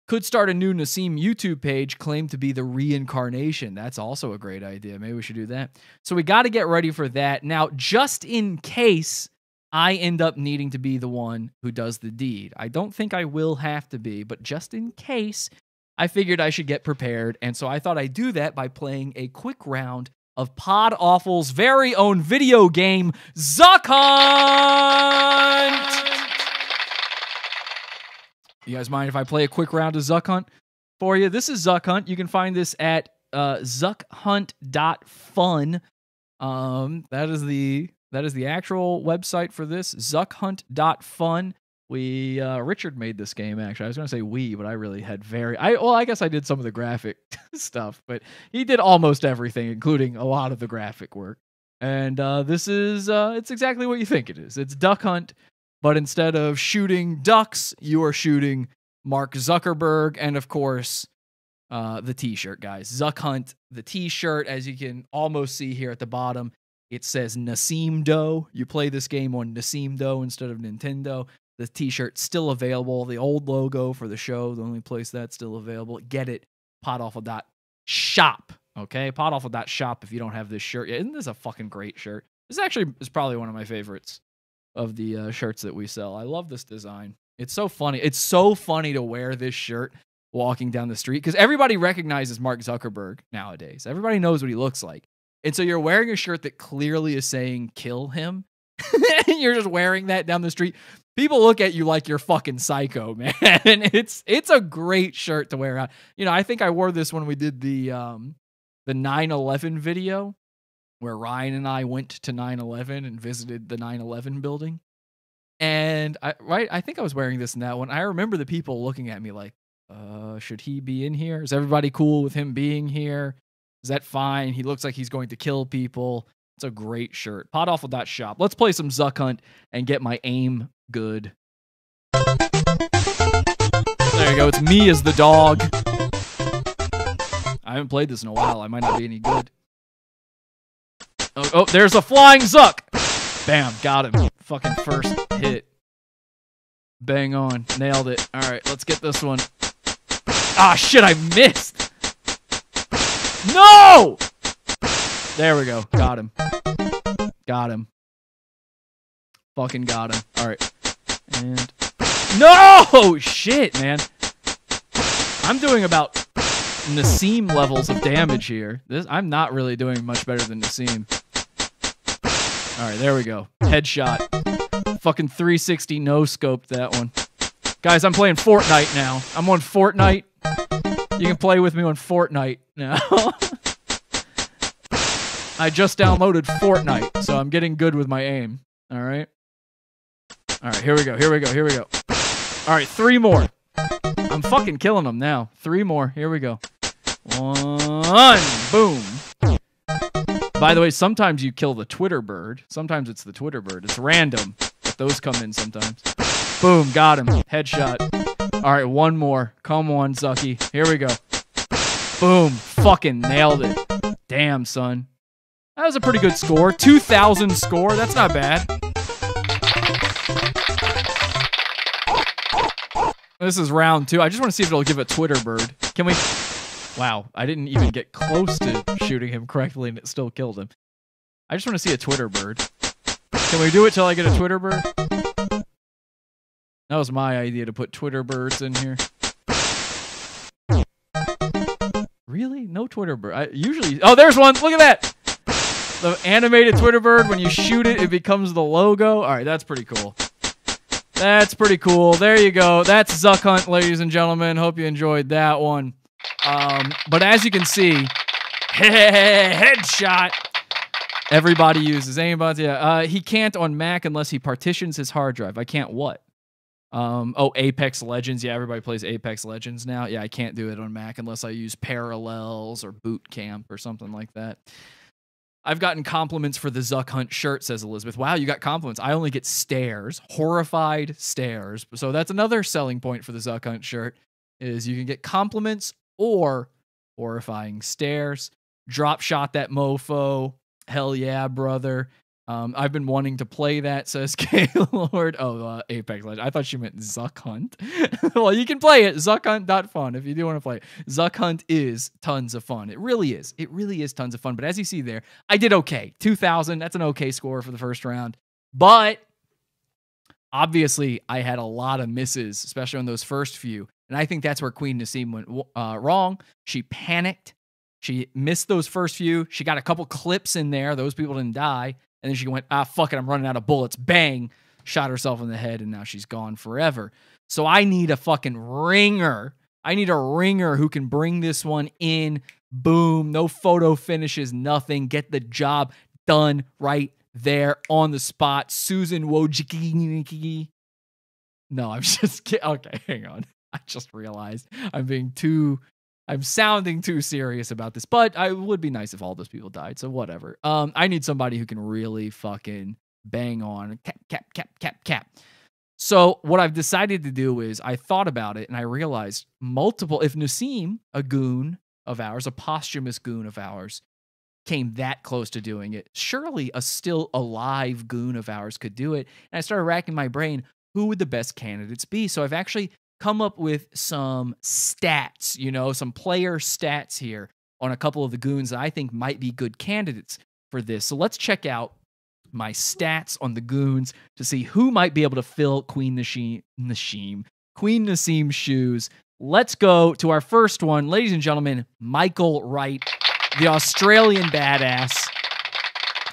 Could start a new Nasim YouTube page, claim to be the reincarnation. That's also a great idea. Maybe we should do that. So we got to get ready for that. Now, just in case I end up needing to be the one who does the deed, I don't think I will have to be, but just in case, I figured I should get prepared. And so I thought I'd do that by playing a quick round of Pod Awful's very own video game, Zuck Hunt. You guys mind if I play a quick round of Zuck Hunt for you? This is Zuck Hunt. You can find this at uh, zuckhunt.fun. Um, that is the that is the actual website for this zuckhunt.fun. We uh, Richard made this game actually. I was gonna say we, but I really had very I well I guess I did some of the graphic [laughs] stuff, but he did almost everything, including a lot of the graphic work. And uh, this is uh, it's exactly what you think it is. It's Duck Hunt, but instead of shooting ducks, you are shooting Mark Zuckerberg, and of course uh, the T-shirt guys. Zuck Hunt, the T-shirt, as you can almost see here at the bottom. It says Nasim Doe. You play this game on Nasim Doe instead of Nintendo. The t-shirt still available. The old logo for the show, the only place that's still available. Get it, podawful.shop. Okay, podawful.shop if you don't have this shirt yet. Isn't this a fucking great shirt? This actually is probably one of my favorites of the uh, shirts that we sell. I love this design. It's so funny. It's so funny to wear this shirt walking down the street because everybody recognizes Mark Zuckerberg nowadays. Everybody knows what he looks like. And so you're wearing a shirt that clearly is saying kill him. and [laughs] you're just wearing that down the street. People look at you like you're fucking psycho, [laughs] man. it's it's a great shirt to wear out. You know, I think I wore this when we did the um the 9/11 video where Ryan and I went to 9/11 and visited the 9/11 building. And I right, I think I was wearing this in that one. I remember the people looking at me like, uh, should he be in here? Is everybody cool with him being here? Is that fine? He looks like he's going to kill people. It's a great shirt. Podawful.shop. Let's play some Zuck Hunt and get my aim good. There you go. It's me as the dog. I haven't played this in a while. I might not be any good. Oh, oh there's a flying Zuck. Bam, got him. Fucking first hit. Bang on. Nailed it. All right, let's get this one. Ah, shit, I missed. No! There we go. Got him. Got him. Fucking got him. All right. And no shit, man. I'm doing about Nasim levels of damage here. This I'm not really doing much better than Nasim. All right, there we go. Headshot. Fucking 360 no scope that one. Guys, I'm playing Fortnite now. I'm on Fortnite. You can play with me on Fortnite now. [laughs] I just downloaded Fortnite, so I'm getting good with my aim. All right. All right, here we go. Here we go. Here we go. All right, three more. I'm fucking killing them now. Three more. Here we go. One. Boom. By the way, sometimes you kill the Twitter bird. Sometimes it's the Twitter bird. It's random. Those come in sometimes. Boom, got him. Headshot. All right, one more. Come on, Zucky. Here we go. Boom. Fucking nailed it. Damn, son. That was a pretty good score. 2,000 score. That's not bad. This is round two. I just want to see if it'll give a Twitter bird. Can we? Wow, I didn't even get close to shooting him correctly and it still killed him. I just want to see a Twitter bird. Can we do it till I get a Twitter bird? That was my idea to put Twitter birds in here. Really? No Twitter bird. I usually. Oh, there's one. Look at that. The animated Twitter bird. When you shoot it, it becomes the logo. All right, that's pretty cool. That's pretty cool. There you go. That's Zuck Hunt, ladies and gentlemen. Hope you enjoyed that one. Um, but as you can see, [laughs] headshot. Everybody uses aimbots. Yeah, uh, he can't on Mac unless he partitions his hard drive. I can't what? Um, oh, Apex Legends. Yeah, everybody plays Apex Legends now. Yeah, I can't do it on Mac unless I use Parallels or Boot Camp or something like that. I've gotten compliments for the Zuck Hunt shirt, says Elizabeth. Wow, you got compliments. I only get stares, horrified stares. So that's another selling point for the Zuck Hunt shirt is you can get compliments or horrifying stares. Drop shot that mofo. Hell yeah, brother. Um, I've been wanting to play that, says [laughs] Lord. Oh, uh, Apex Legends. I thought she meant Zuck Hunt. [laughs] well, you can play it. Zuckhunt.fun if you do want to play it. Zuck Hunt is tons of fun. It really is. It really is tons of fun. But as you see there, I did okay. 2,000. That's an okay score for the first round. But obviously, I had a lot of misses, especially on those first few. And I think that's where Queen Nasim went uh, wrong. She panicked. She missed those first few. She got a couple clips in there. Those people didn't die. And then she went, ah, fuck it, I'm running out of bullets. Bang, shot herself in the head, and now she's gone forever. So I need a fucking ringer. I need a ringer who can bring this one in. Boom, no photo finishes, nothing. Get the job done right there on the spot. Susan Wojcicki. No, I'm [laughs] just kidding. Okay, hang on. I just realized I'm being too I'm sounding too serious about this, but I would be nice if all those people died. So whatever. Um, I need somebody who can really fucking bang on cap, cap, cap, cap, cap. So what I've decided to do is I thought about it and I realized multiple. If Nasim, a goon of ours, a posthumous goon of ours, came that close to doing it, surely a still alive goon of ours could do it. And I started racking my brain. Who would the best candidates be? So I've actually come up with some stats, you know, some player stats here on a couple of the goons that I think might be good candidates for this. So let's check out my stats on the goons to see who might be able to fill Queen Nasim Queen Nasim's shoes. Let's go to our first one, ladies and gentlemen, Michael Wright, the Australian badass.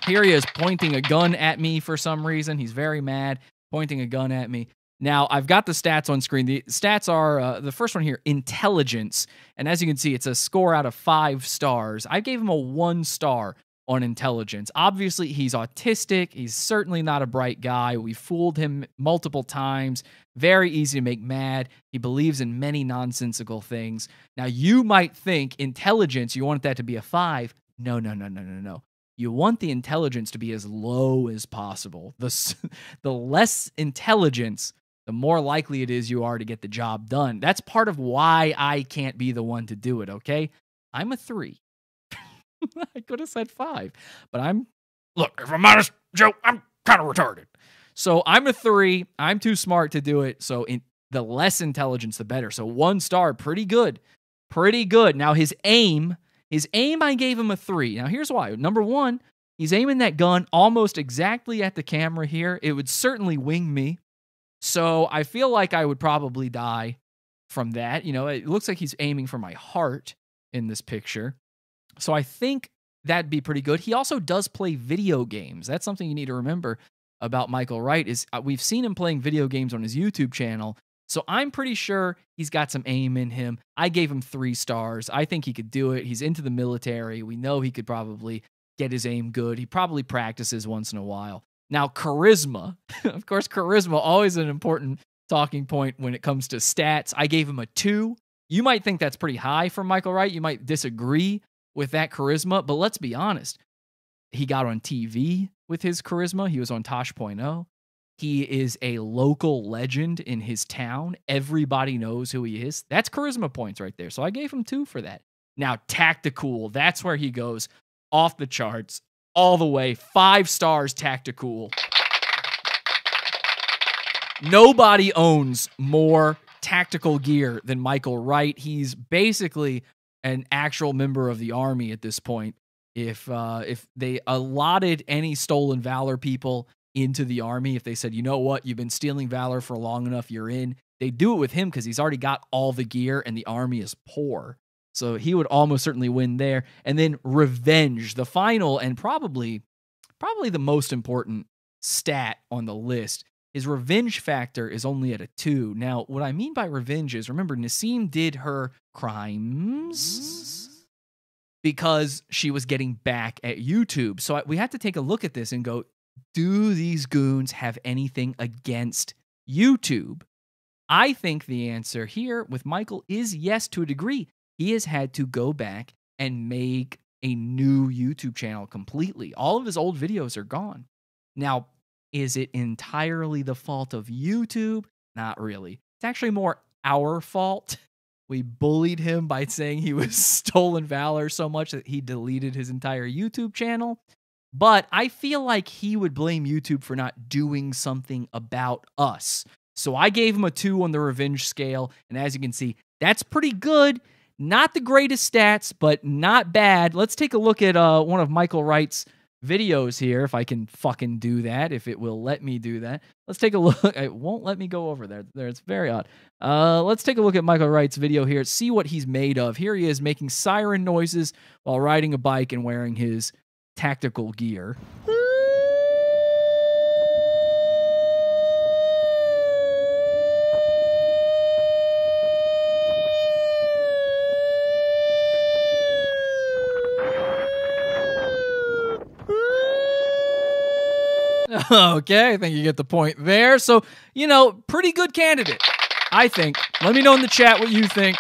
Here he is pointing a gun at me for some reason. He's very mad, pointing a gun at me. Now, I've got the stats on screen. The stats are uh, the first one here intelligence. And as you can see, it's a score out of five stars. I gave him a one star on intelligence. Obviously, he's autistic. He's certainly not a bright guy. We fooled him multiple times. Very easy to make mad. He believes in many nonsensical things. Now, you might think intelligence, you want that to be a five. No, no, no, no, no, no. You want the intelligence to be as low as possible. The, [laughs] the less intelligence, the more likely it is you are to get the job done. That's part of why I can't be the one to do it, okay? I'm a three. [laughs] I could have said five, but I'm, look, if I'm honest, Joe, I'm kind of retarded. So I'm a three. I'm too smart to do it. So in, the less intelligence, the better. So one star, pretty good. Pretty good. Now his aim, his aim, I gave him a three. Now here's why. Number one, he's aiming that gun almost exactly at the camera here. It would certainly wing me. So I feel like I would probably die from that. You know, it looks like he's aiming for my heart in this picture. So I think that'd be pretty good. He also does play video games. That's something you need to remember about Michael Wright is uh, we've seen him playing video games on his YouTube channel. So I'm pretty sure he's got some aim in him. I gave him 3 stars. I think he could do it. He's into the military. We know he could probably get his aim good. He probably practices once in a while. Now, charisma, [laughs] of course, charisma always an important talking point when it comes to stats. I gave him a two. You might think that's pretty high for Michael Wright. You might disagree with that charisma, but let's be honest. he got on TV with his charisma. He was on Tosh.0. He is a local legend in his town. Everybody knows who he is. That's charisma points right there. So I gave him two for that. Now, tactical, that's where he goes off the charts all the way. Five stars tactical. Nobody owns more tactical gear than Michael Wright. He's basically an actual member of the army at this point. If uh, if they allotted any stolen valor people into the army, if they said, you know what, you've been stealing valor for long enough, you're in. They do it with him because he's already got all the gear, and the army is poor. So he would almost certainly win there. And then revenge, the final and probably probably the most important stat on the list. His revenge factor is only at a two. Now, what I mean by revenge is remember, Nasim did her crimes because she was getting back at YouTube. So I- we have to take a look at this and go, do these goons have anything against YouTube? I think the answer here with Michael is yes to a degree. He has had to go back and make a new YouTube channel completely. All of his old videos are gone. Now, is it entirely the fault of YouTube? Not really. It's actually more our fault. [laughs] We bullied him by [laughs] saying he was [laughs] stolen valor so much that he deleted his entire YouTube channel. But I feel like he would blame YouTube for not doing something about us. So I gave him a two on the revenge scale. And as you can see, that's pretty good. Not the greatest stats, but not bad. Let's take a look at uh, one of Michael Wright's videos here, if I can fucking do that, if it will let me do that. Let's take a [laughs] look. It won't let me go over there. There, it's very odd. Uh, let's take a look at Michael Wright's video here. See what he's made of. Here he is making siren noises while riding a bike and wearing his tactical gear. [laughs] okay, I think you get the point there. So, you know, pretty good candidate, I think. Let me know in the chat what you think.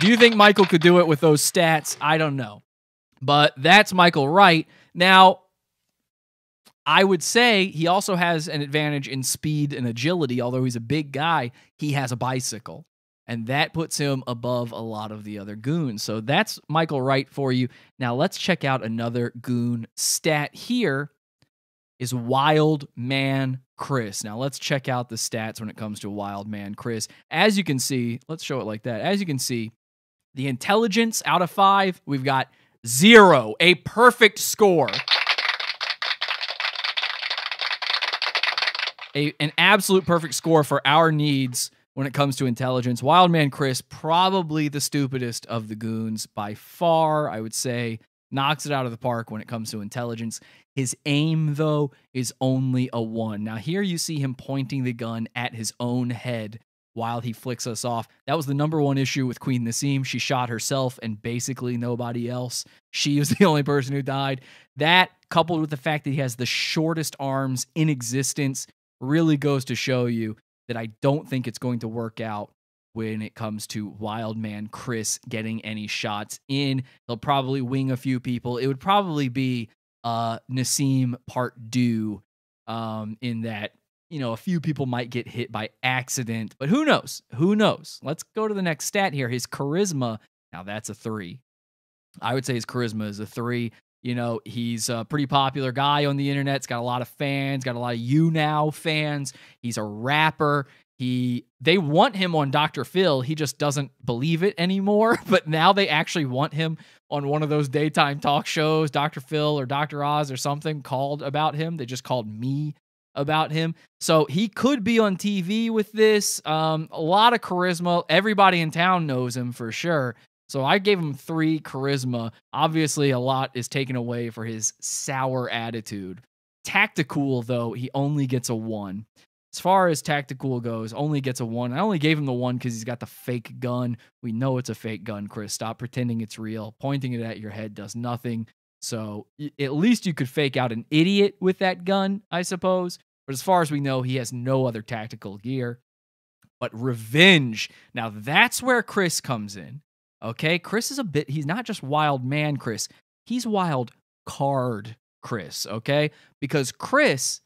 Do you think Michael could do it with those stats? I don't know. But that's Michael Wright. Now, I would say he also has an advantage in speed and agility. Although he's a big guy, he has a bicycle. And that puts him above a lot of the other goons. So that's Michael Wright for you. Now let's check out another goon stat here is Wild Man Chris. Now let's check out the stats when it comes to Wild Man Chris. As you can see, let's show it like that. As you can see, the intelligence out of five, we've got zero, a perfect score. A, an absolute perfect score for our needs when it comes to intelligence. Wildman Chris, probably the stupidest of the goons by far, I would say, knocks it out of the park when it comes to intelligence. His aim, though, is only a one. Now, here you see him pointing the gun at his own head while he flicks us off. That was the number one issue with Queen Nasim. She shot herself and basically nobody else. She was [laughs] the only person who died. That, coupled with the fact that he has the shortest arms in existence, really goes to show you that I don't think it's going to work out when it comes to Wildman Chris getting any shots in. He'll probably wing a few people. It would probably be uh Nasim part due um in that you know a few people might get hit by accident, but who knows? Who knows? Let's go to the next stat here. His charisma. Now that's a 3. I would say his charisma is a 3. You know, he's a pretty popular guy on the internet. He's got a lot of fans, got a lot of you now fans. He's a rapper. He they want him on Dr. Phil. He just doesn't believe it anymore. [laughs] But now they actually want him on one of those daytime talk shows, Dr. Phil or Dr. Oz or something called about him. They just called me about him. So he could be on TV with this. Um, a lot of charisma. Everybody in town knows him for sure. So I gave him three charisma. Obviously, a lot is taken away for his sour attitude. Tactical, though, he only gets a one. As far as tactical goes, only gets a one. I only gave him the one because he's got the fake gun. We know it's a fake gun, Chris. Stop pretending it's real. Pointing it at your head does nothing. So at least you could fake out an idiot with that gun, I suppose. But as far as we know, he has no other tactical gear. But revenge. Now that's where Chris comes in. Okay, Chris is a bit, he's not just wild man, Chris. He's wild card Chris, okay? Because Chris,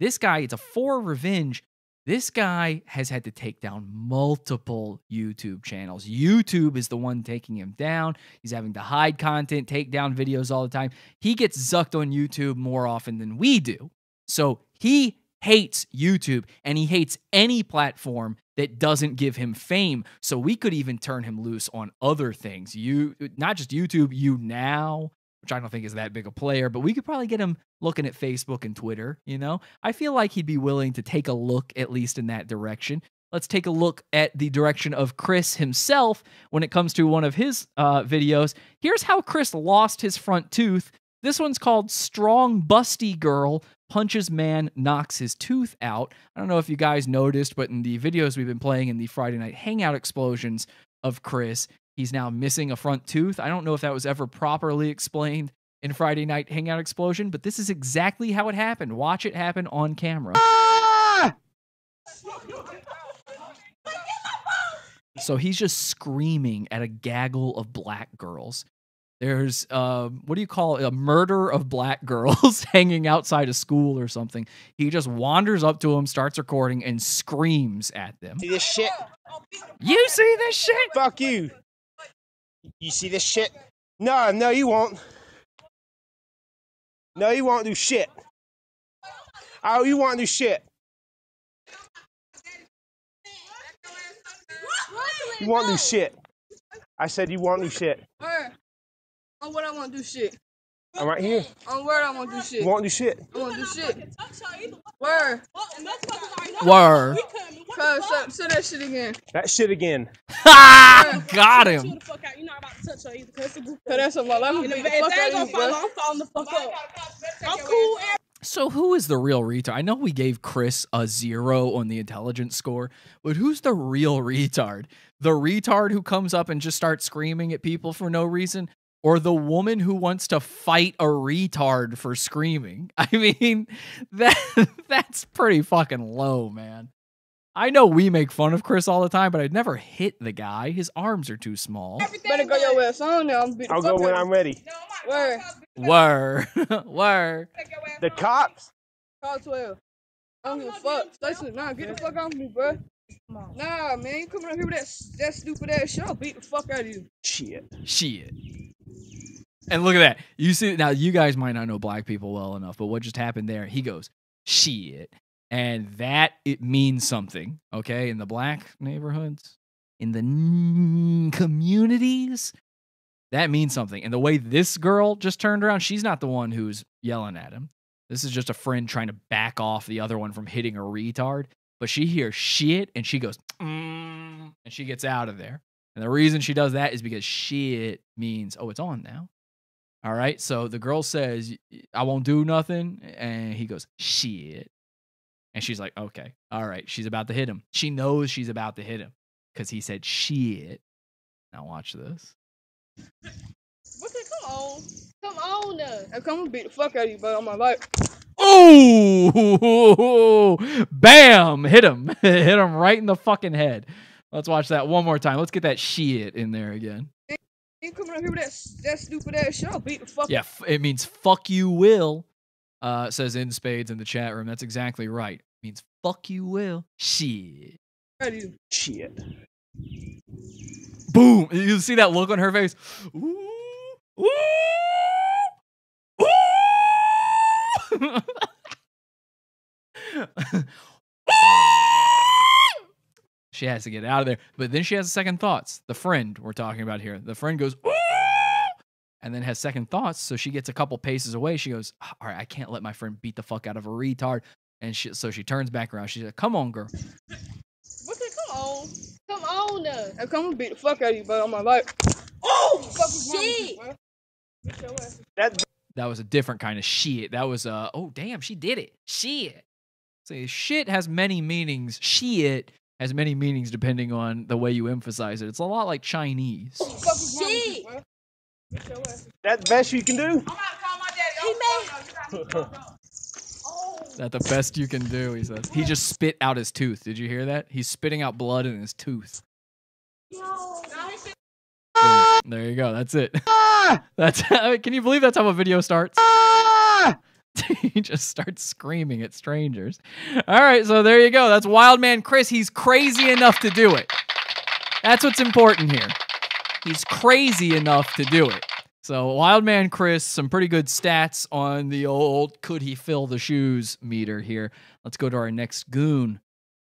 this guy, it's a for revenge. This guy has had to take down multiple YouTube channels. YouTube is the one taking him down. He's having to hide content, take down videos all the time. He gets zucked on YouTube more often than we do. So he hates YouTube and he hates any platform that doesn't give him fame. So we could even turn him loose on other things. You not just YouTube, you now, which I don't think is that big a player, but we could probably get him looking at Facebook and Twitter, you know? I feel like he'd be willing to take a look at least in that direction. Let's take a look at the direction of Chris himself when it comes to one of his uh, videos. Here's how Chris lost his front tooth. This one's called Strong Busty Girl punches man, knocks his tooth out. I don't know if you guys noticed, but in the videos we've been playing in the Friday Night Hangout explosions of Chris, he's now missing a front tooth. I don't know if that was ever properly explained in Friday Night Hangout Explosion, but this is exactly how it happened. Watch it happen on camera. So he's just screaming at a gaggle of black girls. There's uh, what do you call it? A murder of black girls [laughs] hanging outside a school or something. He just wanders up to them, starts recording, and screams at them. See this shit? You see this shit? Fuck you. You see this shit? No, no, you won't. No, you won't do shit. Oh, you won't do shit. You won't do shit. I said you won't do shit. On oh, what I want to do shit. I'm right here. On where I want to do shit. You won't do shit. I want to do shit. Where? Word. Cuz, say, say that shit again. That shit again. Ha! Got him. Cuz that's a lot. I'm beat the fuck out of you, bro. I'm falling the fuck up. I'm cool. So who is the real retard? I know we gave Chris a zero on the intelligence score, but who's the real retard? The retard who comes up and just starts screaming at people for no reason? Or the woman who wants to fight a retard for screaming? [laughs] I mean, that [laughs] that's pretty fucking low, man. I know we make fun of Chris all the time, but I'd never hit the guy. His arms are too small. Better go your ass on now. I'm beat the I'll go when I'm ready. Where? Were. Were. The cops? Call 12. I don't give a fuck. Stacy, nah, get the fuck off me, bro. Nah, man, you coming up here with that, that stupid ass shit, I'll beat the fuck out of you. Shit. Shit. And look at that. You see now you guys might not know black people well enough, but what just happened there? He goes, shit. And that it means something, okay? In the black neighborhoods, in the communities, that means something. And the way this girl just turned around, she's not the one who's yelling at him. This is just a friend trying to back off the other one from hitting a retard. But she hears shit and she goes, "Mm," and she gets out of there. And the reason she does that is because shit means, oh, it's on now. All right. So the girl says, I won't do nothing. And he goes, shit. And she's like, okay. All right. She's about to hit him. She knows she's about to hit him because he said shit. Now watch this. What's it? Come on. Come on now. I'm come and beat the fuck out of you, bro, on my life. Ooh, [laughs] bam! Hit him. [laughs] Hit him right in the fucking head. Let's watch that one more time. Let's get that shit in there again. You coming up here with that, that stupid ass shit, I'll beat the fuck Yeah, f- it means fuck you will. Uh, says in spades in the chat room. That's exactly right. It means fuck you will. Shit. out of you. Shit. Boom. You see that look on her face? Ooh. Ooh. Ooh. [laughs] [laughs] she has to get out of there. But then she has second thoughts. The friend we're talking about here. The friend goes, "Ooh," and then has second thoughts. So she gets a couple paces away. She goes, All right, I can't let my friend beat the fuck out of a retard. And she, so she turns back around. She's like, Come on, girl. What's it? Come on. Come on now. Hey, come and beat the fuck out of you, bro, on my life. Oh, shit. That That was a different kind of shit. That was uh oh damn, she did it. Shit. See, shit has many meanings. Shit has many meanings depending on the way you emphasize it. It's a lot like Chinese. Shit. that best you can do? Is that the best you can do? He says. He just spit out his tooth. Did you hear that? He's spitting out blood in his tooth. Boom. There you go. That's it. [laughs] That's. [laughs] Can you believe that's how a video starts? [laughs] he just starts screaming at strangers. All right, so there you go. That's Wildman Chris. He's crazy enough to do it. That's what's important here. He's crazy enough to do it. So Wildman Chris, some pretty good stats on the old could he fill the shoes meter here. Let's go to our next goon.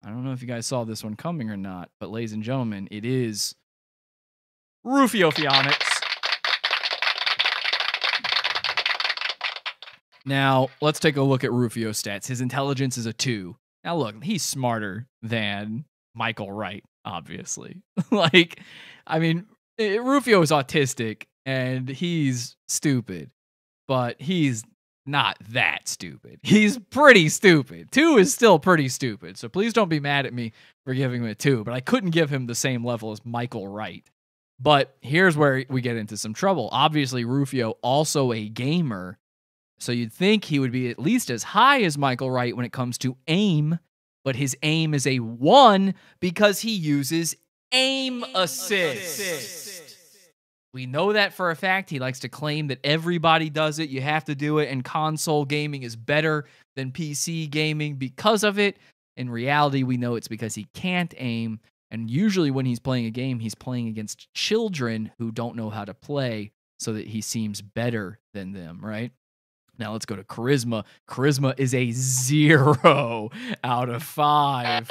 I don't know if you guys saw this one coming or not, but ladies and gentlemen, it is Rufio Phoenix. Now, let's take a look at Rufio's stats. His intelligence is a two. Now, look, he's smarter than Michael Wright, obviously. [laughs] like, I mean, eh, Rufio is autistic and he's stupid, but he's not that stupid. [laughs] He's pretty stupid. Two is still pretty stupid. So please don't be mad at me for giving him a two, but I couldn't give him the same level as Michael Wright. But here's where we get into some trouble. Obviously, Rufio also a gamer. So you'd think he would be at least as high as Michael Wright when it comes to aim, but his aim is a one because he uses aim assist. We know that for a fact. He likes to claim that everybody does it. You have to do it, and console gaming is better than PC gaming because of it. In reality, we know it's because he can't aim. And usually, when he's playing a game, he's playing against children who don't know how to play so that he seems better than them, right? Now let's go to charisma. Charisma is a zero [laughs] out of five.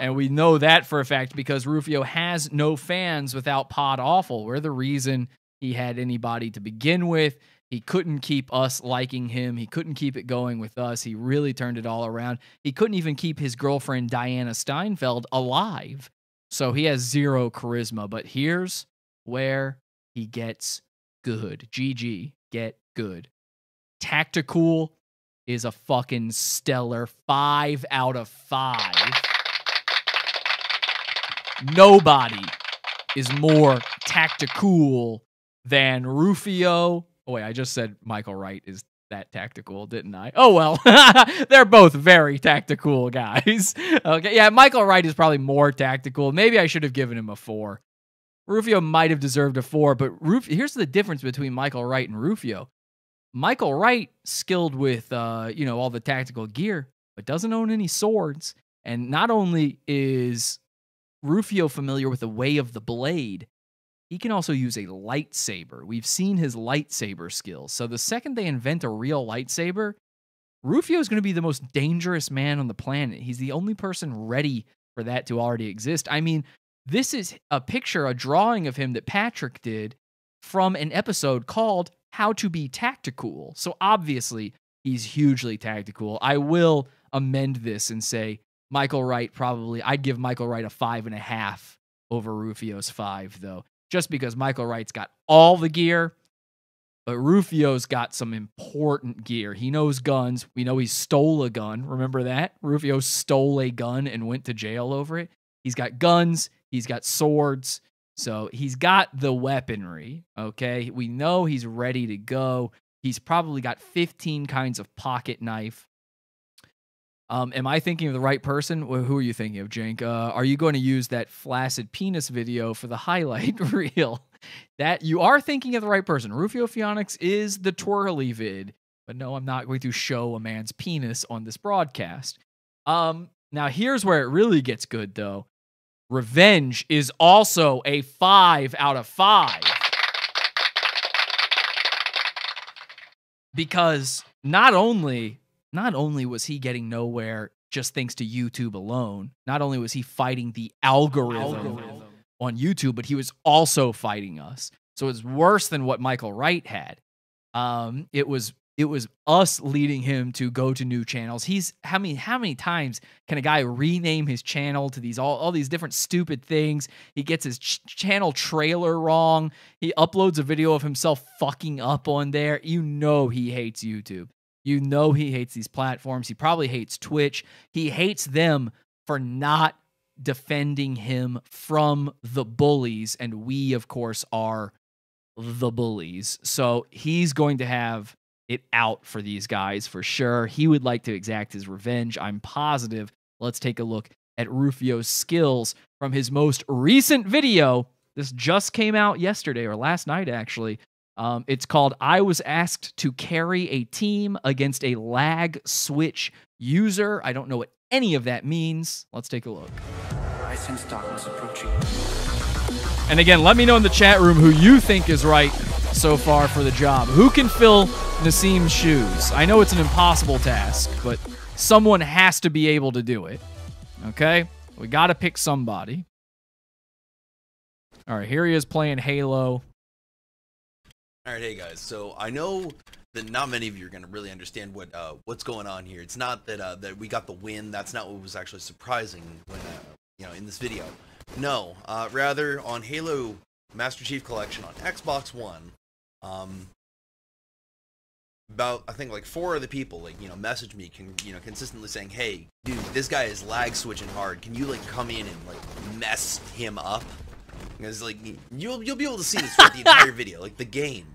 And we know that for a fact because Rufio has no fans without Pod Awful. We're the reason he had anybody to begin with. He couldn't keep us liking him. He couldn't keep it going with us. He really turned it all around. He couldn't even keep his girlfriend, Diana Steinfeld, alive. So he has zero charisma. But here's where he gets good. GG, get good. Tactical is a fucking stellar five out of five. Nobody is more tactical than Rufio. Oh, wait, I just said Michael Wright is that tactical, didn't I? Oh, well, [laughs] they're both very tactical guys. [laughs] okay, yeah, Michael Wright is probably more tactical. Maybe I should have given him a four. Rufio might have deserved a four, but Ruf- here's the difference between Michael Wright and Rufio. Michael Wright, skilled with uh, you know all the tactical gear, but doesn't own any swords. And not only is Rufio familiar with the way of the blade, he can also use a lightsaber. We've seen his lightsaber skills. So the second they invent a real lightsaber, Rufio is going to be the most dangerous man on the planet. He's the only person ready for that to already exist. I mean, this is a picture, a drawing of him that Patrick did from an episode called How to Be Tactical. So obviously, he's hugely tactical. I will amend this and say Michael Wright probably, I'd give Michael Wright a five and a half over Rufio's five, though, just because Michael Wright's got all the gear, but Rufio's got some important gear. He knows guns. We know he stole a gun. Remember that? Rufio stole a gun and went to jail over it. He's got guns, he's got swords. So he's got the weaponry, okay? We know he's ready to go. He's probably got 15 kinds of pocket knife. Um, am I thinking of the right person? Wh- Who are you thinking of, Jank? Uh, are you going to use that flaccid penis video for the highlight [laughs] reel? That you are thinking of the right person. Rufio Phoenix is the twirly vid, but no, I'm not going to show a man's penis on this broadcast. Um, now here's where it really gets good, though. Revenge is also a five out of five. Because not only not only was he getting nowhere just thanks to YouTube alone, not only was he fighting the algorithm, on YouTube, but he was also fighting us. So it's worse than what Michael Wright had. Um, it was it was us leading him to go to new channels. He's how many how many times can a guy rename his channel to these all all these different stupid things? He gets his ch- channel trailer wrong. He uploads a video of himself fucking up on there. You know he hates YouTube. You know he hates these platforms. He probably hates Twitch. He hates them for not defending him from the bullies and we of course are the bullies. So he's going to have it out for these guys for sure. He would like to exact his revenge. I'm positive. Let's take a look at Rufio's skills from his most recent video. This just came out yesterday or last night, actually. Um, it's called I Was Asked to Carry a Team Against a Lag Switch User. I don't know what any of that means. Let's take a look. I sense darkness approaching. And again, let me know in the chat room who you think is right so far for the job. Who can fill Nasim's shoes? I know it's an impossible task, but someone has to be able to do it. Okay? We got to pick somebody. All right, here he is playing Halo. All right, hey guys. So I know that not many of you are going to really understand what uh, what's going on here. It's not that uh, that we got the win. That's not what was actually surprising when uh, you know in this video. No, uh, rather on Halo Master Chief Collection on Xbox One. Um, about I think like four of the people like you know message me can you know consistently saying, "Hey, dude, this guy is lag switching hard. Can you like come in and like mess him up?" Because like you'll you'll be able to see this throughout the entire [laughs] video. Like the game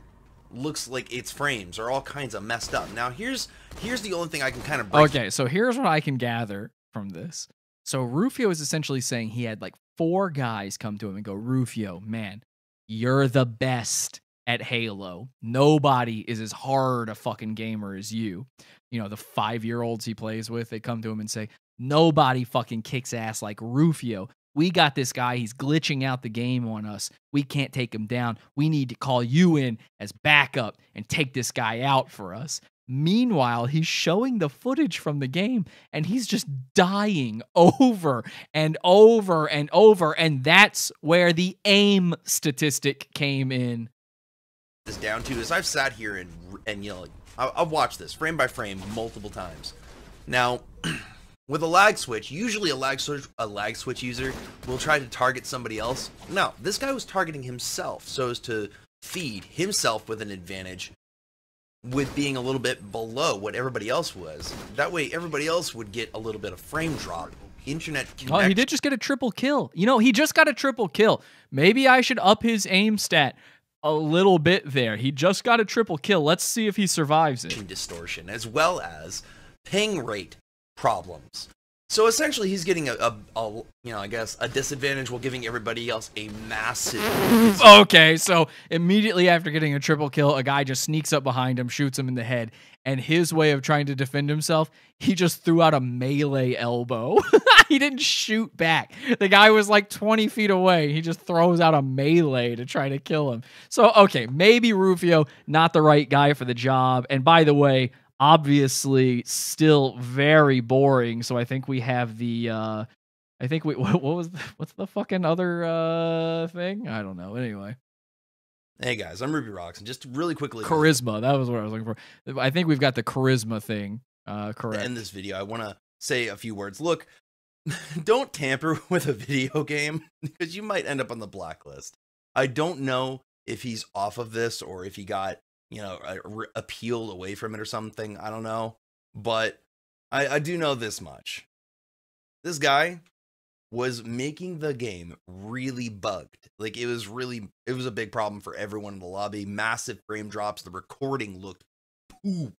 looks like its frames are all kinds of messed up. Now here's here's the only thing I can kind of break Okay, so here's what I can gather from this. So Rufio is essentially saying he had like four guys come to him and go, Rufio, man, you're the best at Halo. Nobody is as hard a fucking gamer as you. You know, the five year olds he plays with, they come to him and say, Nobody fucking kicks ass like Rufio. We got this guy. He's glitching out the game on us. We can't take him down. We need to call you in as backup and take this guy out for us. Meanwhile, he's showing the footage from the game and he's just dying over and over and over. And that's where the aim statistic came in. This down to is I've sat here and and you know like, I've watched this frame by frame multiple times. Now, [clears throat] with a lag switch, usually a lag switch a lag switch user will try to target somebody else. No, this guy was targeting himself so as to feed himself with an advantage with being a little bit below what everybody else was. That way everybody else would get a little bit of frame drop. Internet Oh, he did just get a triple kill. You know, he just got a triple kill. Maybe I should up his aim stat a little bit there. He just got a triple kill. Let's see if he survives it. distortion as well as ping rate problems. So essentially, he's getting a, a, a you know I guess a disadvantage while giving everybody else a massive. [laughs] okay, so immediately after getting a triple kill, a guy just sneaks up behind him, shoots him in the head, and his way of trying to defend himself, he just threw out a melee elbow. [laughs] [laughs] he didn't shoot back. The guy was like 20 feet away. He just throws out a melee to try to kill him. So, okay, maybe Rufio, not the right guy for the job. And by the way, obviously still very boring. So I think we have the uh I think we [laughs] what, was the, what's the fucking other uh thing? I don't know. Anyway. Hey guys, I'm Ruby Rocks, and just really quickly Charisma. That was what I was looking for. I think we've got the charisma thing uh to correct. end this video, I want to say a few words. Look, [laughs] don't tamper [laughs] with a video game [laughs] because you might end up on the blacklist. I don't know if he's off of this or if he got you know re- appealed away from it or something. I don't know, but I, I do know this much: this guy was making the game really bugged. Like it was really, it was a big problem for everyone in the lobby. Massive frame drops. The recording looked poop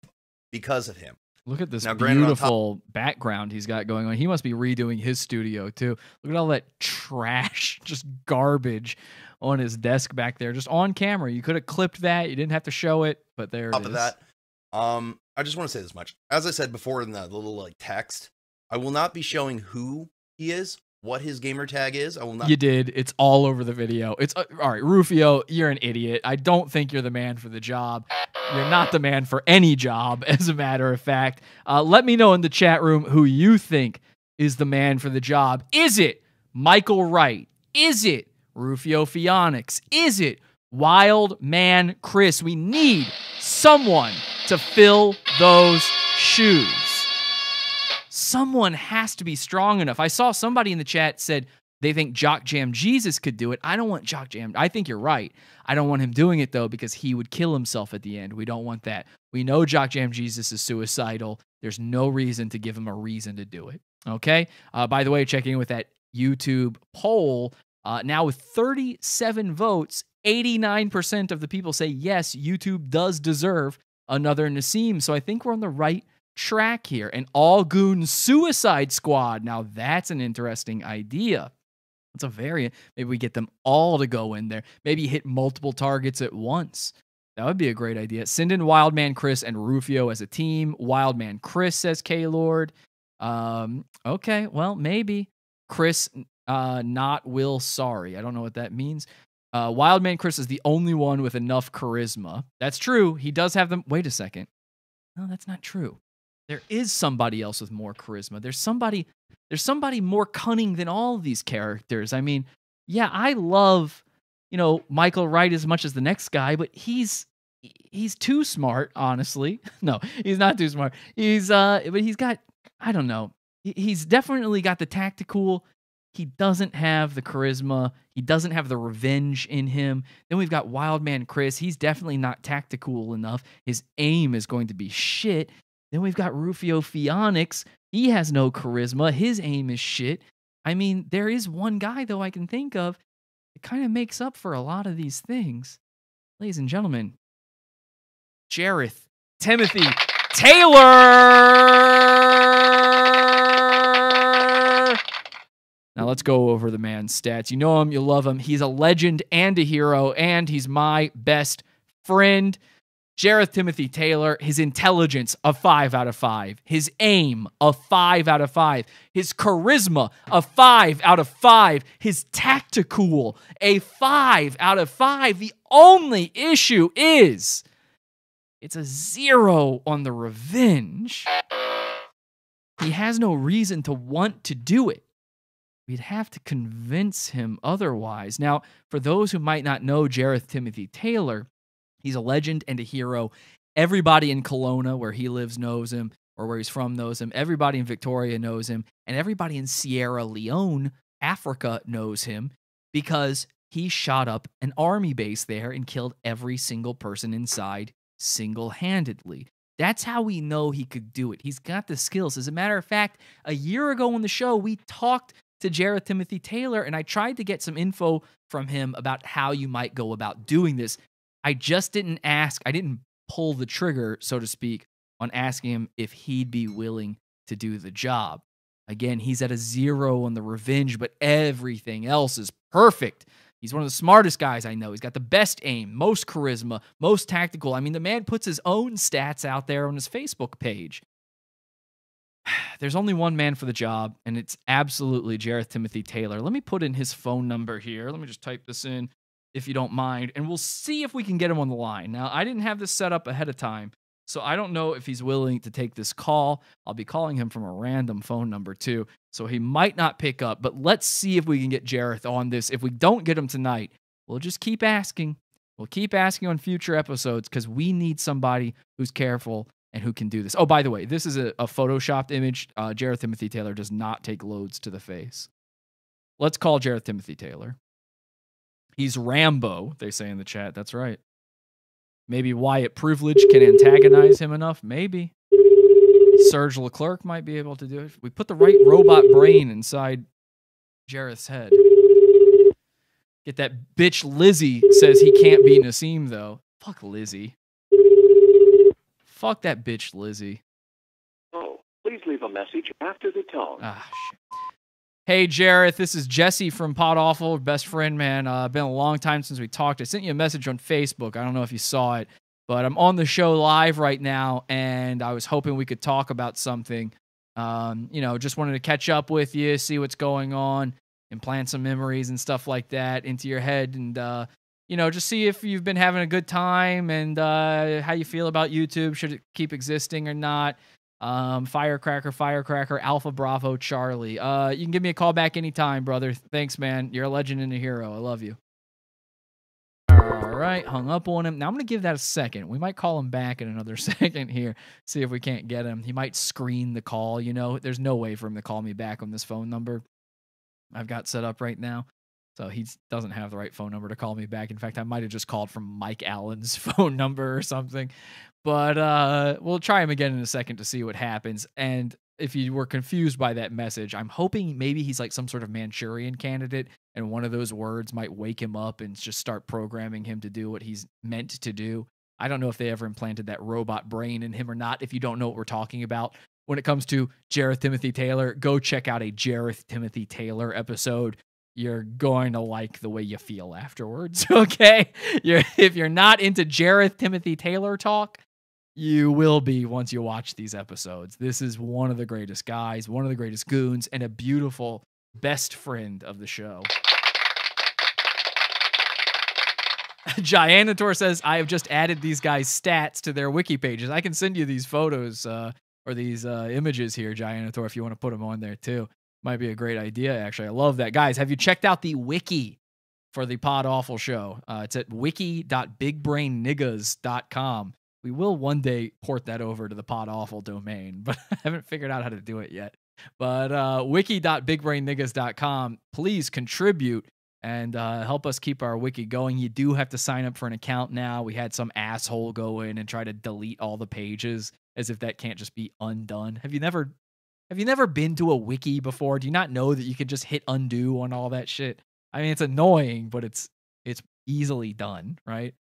because of him. Look at this Now, granted, top- beautiful background he's got going on. He must be redoing his studio too. Look at all that trash, [laughs] just garbage on his desk back there, just on camera. You could have clipped that. You didn't have to show it, but there top it of that, um, I just want to say this much. As I said before in the little like text, I will not be showing who he is, what his gamer tag is. I will not. You did. It's all over the video. It's uh, all right, Rufio. You're an idiot. I don't think you're the man for the job. You're not the man for any job, [laughs] as a matter of fact. Uh, let me know in the chat room who you think is the man for the job. Is it Michael Wright? Is it Rufio Phoenix? Is it Wild Man Chris? We need someone to fill those shoes someone has to be strong enough. I saw somebody in the chat said they think Jock Jam Jesus could do it. I don't want Jock Jam. I think you're right. I don't want him doing it though because he would kill himself at the end. We don't want that. We know Jock Jam Jesus is suicidal. There's no reason to give him a reason to do it. Okay. Uh, by the way, checking in with that YouTube poll. Uh, now with 37 votes, 89% of the people say yes, YouTube does deserve another Nasim. So I think we're on the right track here. An all goon suicide squad. Now that's an interesting idea. It's a variant. Maybe we get them all to go in there. Maybe hit multiple targets at once. That would be a great idea. Send in Wildman Chris and Rufio as a team. Wildman Chris says K Lord. Um, okay, well, maybe. Chris, uh, not Will, sorry. I don't know what that means. Uh, Wildman Chris is the only one with enough charisma. That's true. He does have them. Wait a second. No, that's not true. There is somebody else with more charisma. There's somebody. There's somebody more cunning than all these characters. I mean, yeah, I love, you know, Michael Wright as much as the next guy, but he's he's too smart. Honestly, [laughs] no, he's not too smart. He's uh, but he's got. I don't know. He's definitely got the tactical. He doesn't have the charisma. He doesn't have the revenge in him. Then we've got Wildman Chris. He's definitely not tactical enough. His aim is going to be shit. Then we've got Rufio Phoenix. He has no charisma. His aim is shit. I mean, there is one guy, though, I can think of. It kind of makes up for a lot of these things. Ladies and gentlemen, Jareth Timothy Taylor. Now let's go over the man's stats. You know him, you love him. He's a legend and a hero, and he's my best friend. Jareth Timothy Taylor, his intelligence, a five out of five. His aim, a five out of five. His charisma, a five out of five. His tactical, a five out of five. The only issue is it's a zero on the revenge. He has no reason to want to do it. We'd have to convince him otherwise. Now, for those who might not know Jareth Timothy Taylor, he's a legend and a hero. Everybody in Kelowna, where he lives, knows him, or where he's from, knows him. Everybody in Victoria knows him. And everybody in Sierra Leone, Africa, knows him because he shot up an army base there and killed every single person inside single handedly. That's how we know he could do it. He's got the skills. As a matter of fact, a year ago on the show, we talked to Jareth Timothy Taylor and I tried to get some info from him about how you might go about doing this. I just didn't ask, I didn't pull the trigger, so to speak, on asking him if he'd be willing to do the job. Again, he's at a zero on the revenge, but everything else is perfect. He's one of the smartest guys I know. He's got the best aim, most charisma, most tactical. I mean, the man puts his own stats out there on his Facebook page. [sighs] There's only one man for the job, and it's absolutely Jareth Timothy Taylor. Let me put in his phone number here. Let me just type this in, if you don't mind, and we'll see if we can get him on the line. Now, I didn't have this set up ahead of time, so I don't know if he's willing to take this call. I'll be calling him from a random phone number too, so he might not pick up. But let's see if we can get Jareth on this. If we don't get him tonight, we'll just keep asking. We'll keep asking on future episodes because we need somebody who's careful and who can do this. Oh, by the way, this is a, a photoshopped image. Uh, Jareth Timothy Taylor does not take loads to the face. Let's call Jareth Timothy Taylor. He's Rambo, they say in the chat. That's right. Maybe Wyatt Privilege can antagonize him enough. Maybe. Serge Leclerc might be able to do it. We put the right robot brain inside Jareth's head. Get that bitch Lizzie says he can't beat Nasim, though. Fuck Lizzie. Fuck that bitch Lizzie. Oh, please leave a message after the tone. Ah, shit. Hey, Jareth, this is Jesse from Pod Awful, best friend, man. Uh, been a long time since we talked. I sent you a message on Facebook. I don't know if you saw it, but I'm on the show live right now, and I was hoping we could talk about something. Um, you know, just wanted to catch up with you, see what's going on, and plant some memories and stuff like that into your head, and uh, you know, just see if you've been having a good time and uh, how you feel about YouTube. Should it keep existing or not? Um, Firecracker, Firecracker, Alpha Bravo, Charlie. Uh, you can give me a call back anytime, brother. Thanks, man. You're a legend and a hero. I love you. All right, hung up on him. Now I'm gonna give that a second. We might call him back in another [laughs] second here. See if we can't get him. He might screen the call. You know, there's no way for him to call me back on this phone number I've got set up right now. So he doesn't have the right phone number to call me back. In fact, I might have just called from Mike Allen's [laughs] phone number or something. But uh, we'll try him again in a second to see what happens. And if you were confused by that message, I'm hoping maybe he's like some sort of Manchurian candidate, and one of those words might wake him up and just start programming him to do what he's meant to do. I don't know if they ever implanted that robot brain in him or not. If you don't know what we're talking about, when it comes to Jareth Timothy Taylor, go check out a Jareth Timothy Taylor episode you're going to like the way you feel afterwards. [laughs] Okay, you're, if you're not into Jareth Timothy Taylor talk, you will be once you watch these episodes. This is one of the greatest guys, one of the greatest goons, and a beautiful best friend of the show. [laughs] Gianator says, I have just added these guys' stats to their wiki pages. I can send you these photos uh, or these uh, images here, Gianator, if you want to put them on there too. Might be a great idea, actually. I love that. Guys, have you checked out the wiki for the Pod Awful show? Uh, it's at wiki.bigbrainniggas.com. We will one day port that over to the Pod Awful domain, but [laughs] I haven't figured out how to do it yet. But uh, wiki.bigbrainniggas.com. Please contribute and uh, help us keep our wiki going. You do have to sign up for an account now. We had some asshole go in and try to delete all the pages as if that can't just be undone. Have you never have you never been to a wiki before? Do you not know that you can just hit undo on all that shit? I mean, it's annoying, but it's it's easily done, right?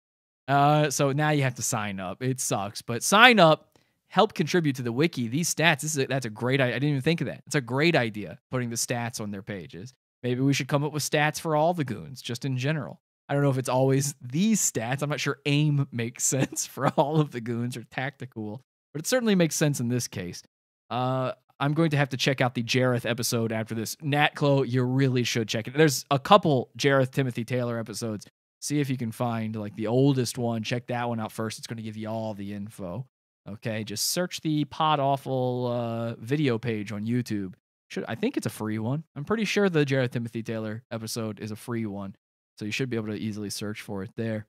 Uh, so now you have to sign up. It sucks, but sign up, help contribute to the wiki. These stats, this is a, that's a great. Idea. I didn't even think of that. It's a great idea putting the stats on their pages. Maybe we should come up with stats for all the goons, just in general. I don't know if it's always these stats. I'm not sure aim makes [laughs] sense for all of the goons or tactical, but it certainly makes sense in this case. Uh, I'm going to have to check out the Jareth episode after this. Nat Clo, you really should check it. There's a couple Jareth Timothy Taylor episodes. See if you can find like the oldest one. Check that one out first. It's going to give you all the info. Okay, just search the Pod Awful uh, video page on YouTube. Should I think it's a free one? I'm pretty sure the Jareth Timothy Taylor episode is a free one, so you should be able to easily search for it there.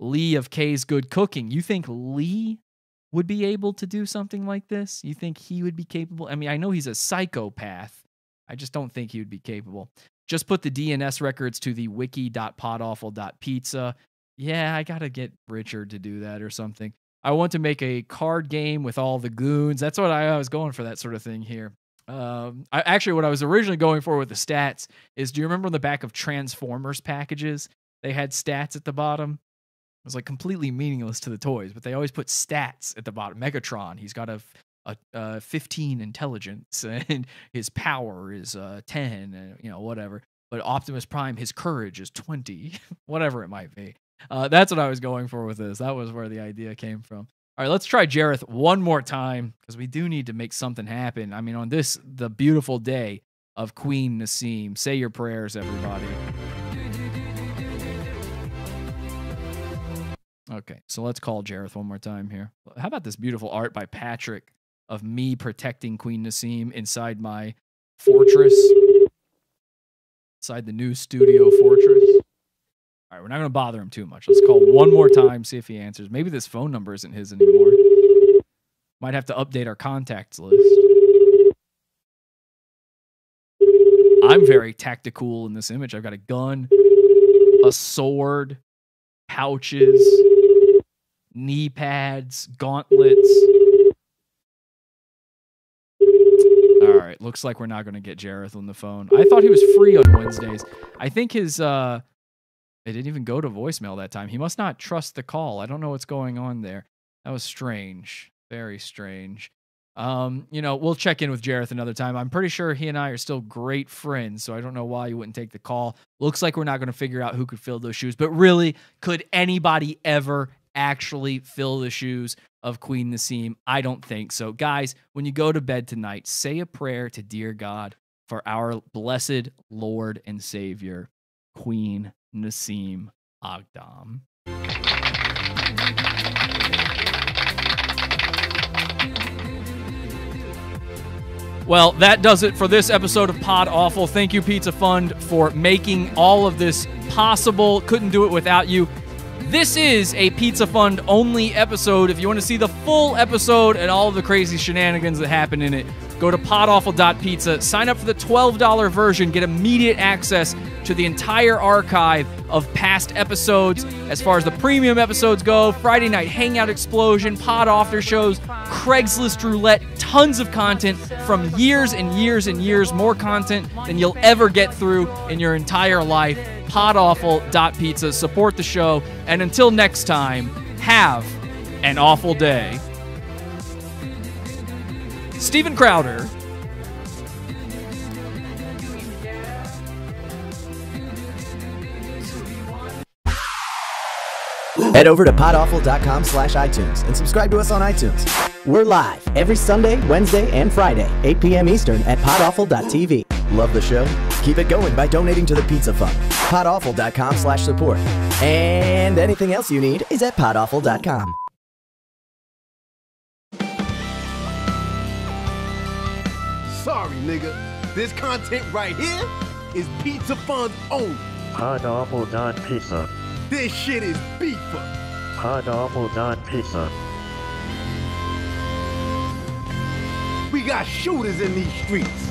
Lee of K's Good Cooking. You think Lee would be able to do something like this? You think he would be capable? I mean, I know he's a psychopath. I just don't think he would be capable. Just put the DNS records to the wiki.podawful.pizza. Yeah, I got to get Richard to do that or something. I want to make a card game with all the goons. That's what I, was going for that sort of thing here. Um, I, actually, what I was originally going for with the stats is do you remember on the back of Transformers packages? They had stats at the bottom. It was like completely meaningless to the toys, but they always put stats at the bottom. Megatron, he's got a, a, a 15 intelligence [laughs] and his power is uh, 10, and, you know, whatever. But Optimus Prime, his courage is 20, [laughs] whatever it might be. Uh, that's what I was going for with this. That was where the idea came from. All right, let's try Jareth one more time because we do need to make something happen. I mean, on this, the beautiful day of Queen Nasim. Say your prayers, everybody. Okay, so let's call Jareth one more time here. How about this beautiful art by Patrick of me protecting Queen Nasim inside my fortress? Inside the new studio fortress. All right, we're not going to bother him too much. Let's call one more time, see if he answers. Maybe this phone number isn't his anymore. Might have to update our contacts list. I'm very tactical in this image. I've got a gun, a sword, pouches, knee pads, gauntlets. All right, looks like we're not going to get Jareth on the phone. I thought he was free on Wednesdays. I think his uh it didn't even go to voicemail that time. He must not trust the call. I don't know what's going on there. That was strange. Very strange. Um, you know, we'll check in with Jareth another time. I'm pretty sure he and I are still great friends, so I don't know why you wouldn't take the call. Looks like we're not going to figure out who could fill those shoes, but really, could anybody ever actually fill the shoes of Queen Nasim? I don't think so. Guys, when you go to bed tonight, say a prayer to dear God for our blessed Lord and Savior, Queen Nasim Aghdam. Well, that does it for this episode of Pod Awful. Thank you, Pizza Fund, for making all of this possible. Couldn't do it without you. This is a Pizza Fund only episode. If you want to see the full episode and all of the crazy shenanigans that happen in it, go to podawful.pizza, sign up for the $12 version, get immediate access to the entire archive of past episodes. As far as the premium episodes go, Friday Night Hangout Explosion, Pod After Shows, Craigslist Roulette, tons of content from years and years and years, more content than you'll ever get through in your entire life podawful.pizza. Support the show. And until next time, have an awful day. Stephen Crowder. Head over to podawful.com slash iTunes and subscribe to us on iTunes. We're live every Sunday, Wednesday, and Friday, 8 p.m. Eastern at podawful.tv. Love the show? Keep it going by donating to the Pizza Fund. podawful.com slash support. And anything else you need is at podawful.com. Sorry, nigga. This content right here is Pizza Fun's own. Podawful.pizza. This shit is beefer. Podawful.pizza. We got shooters in these streets.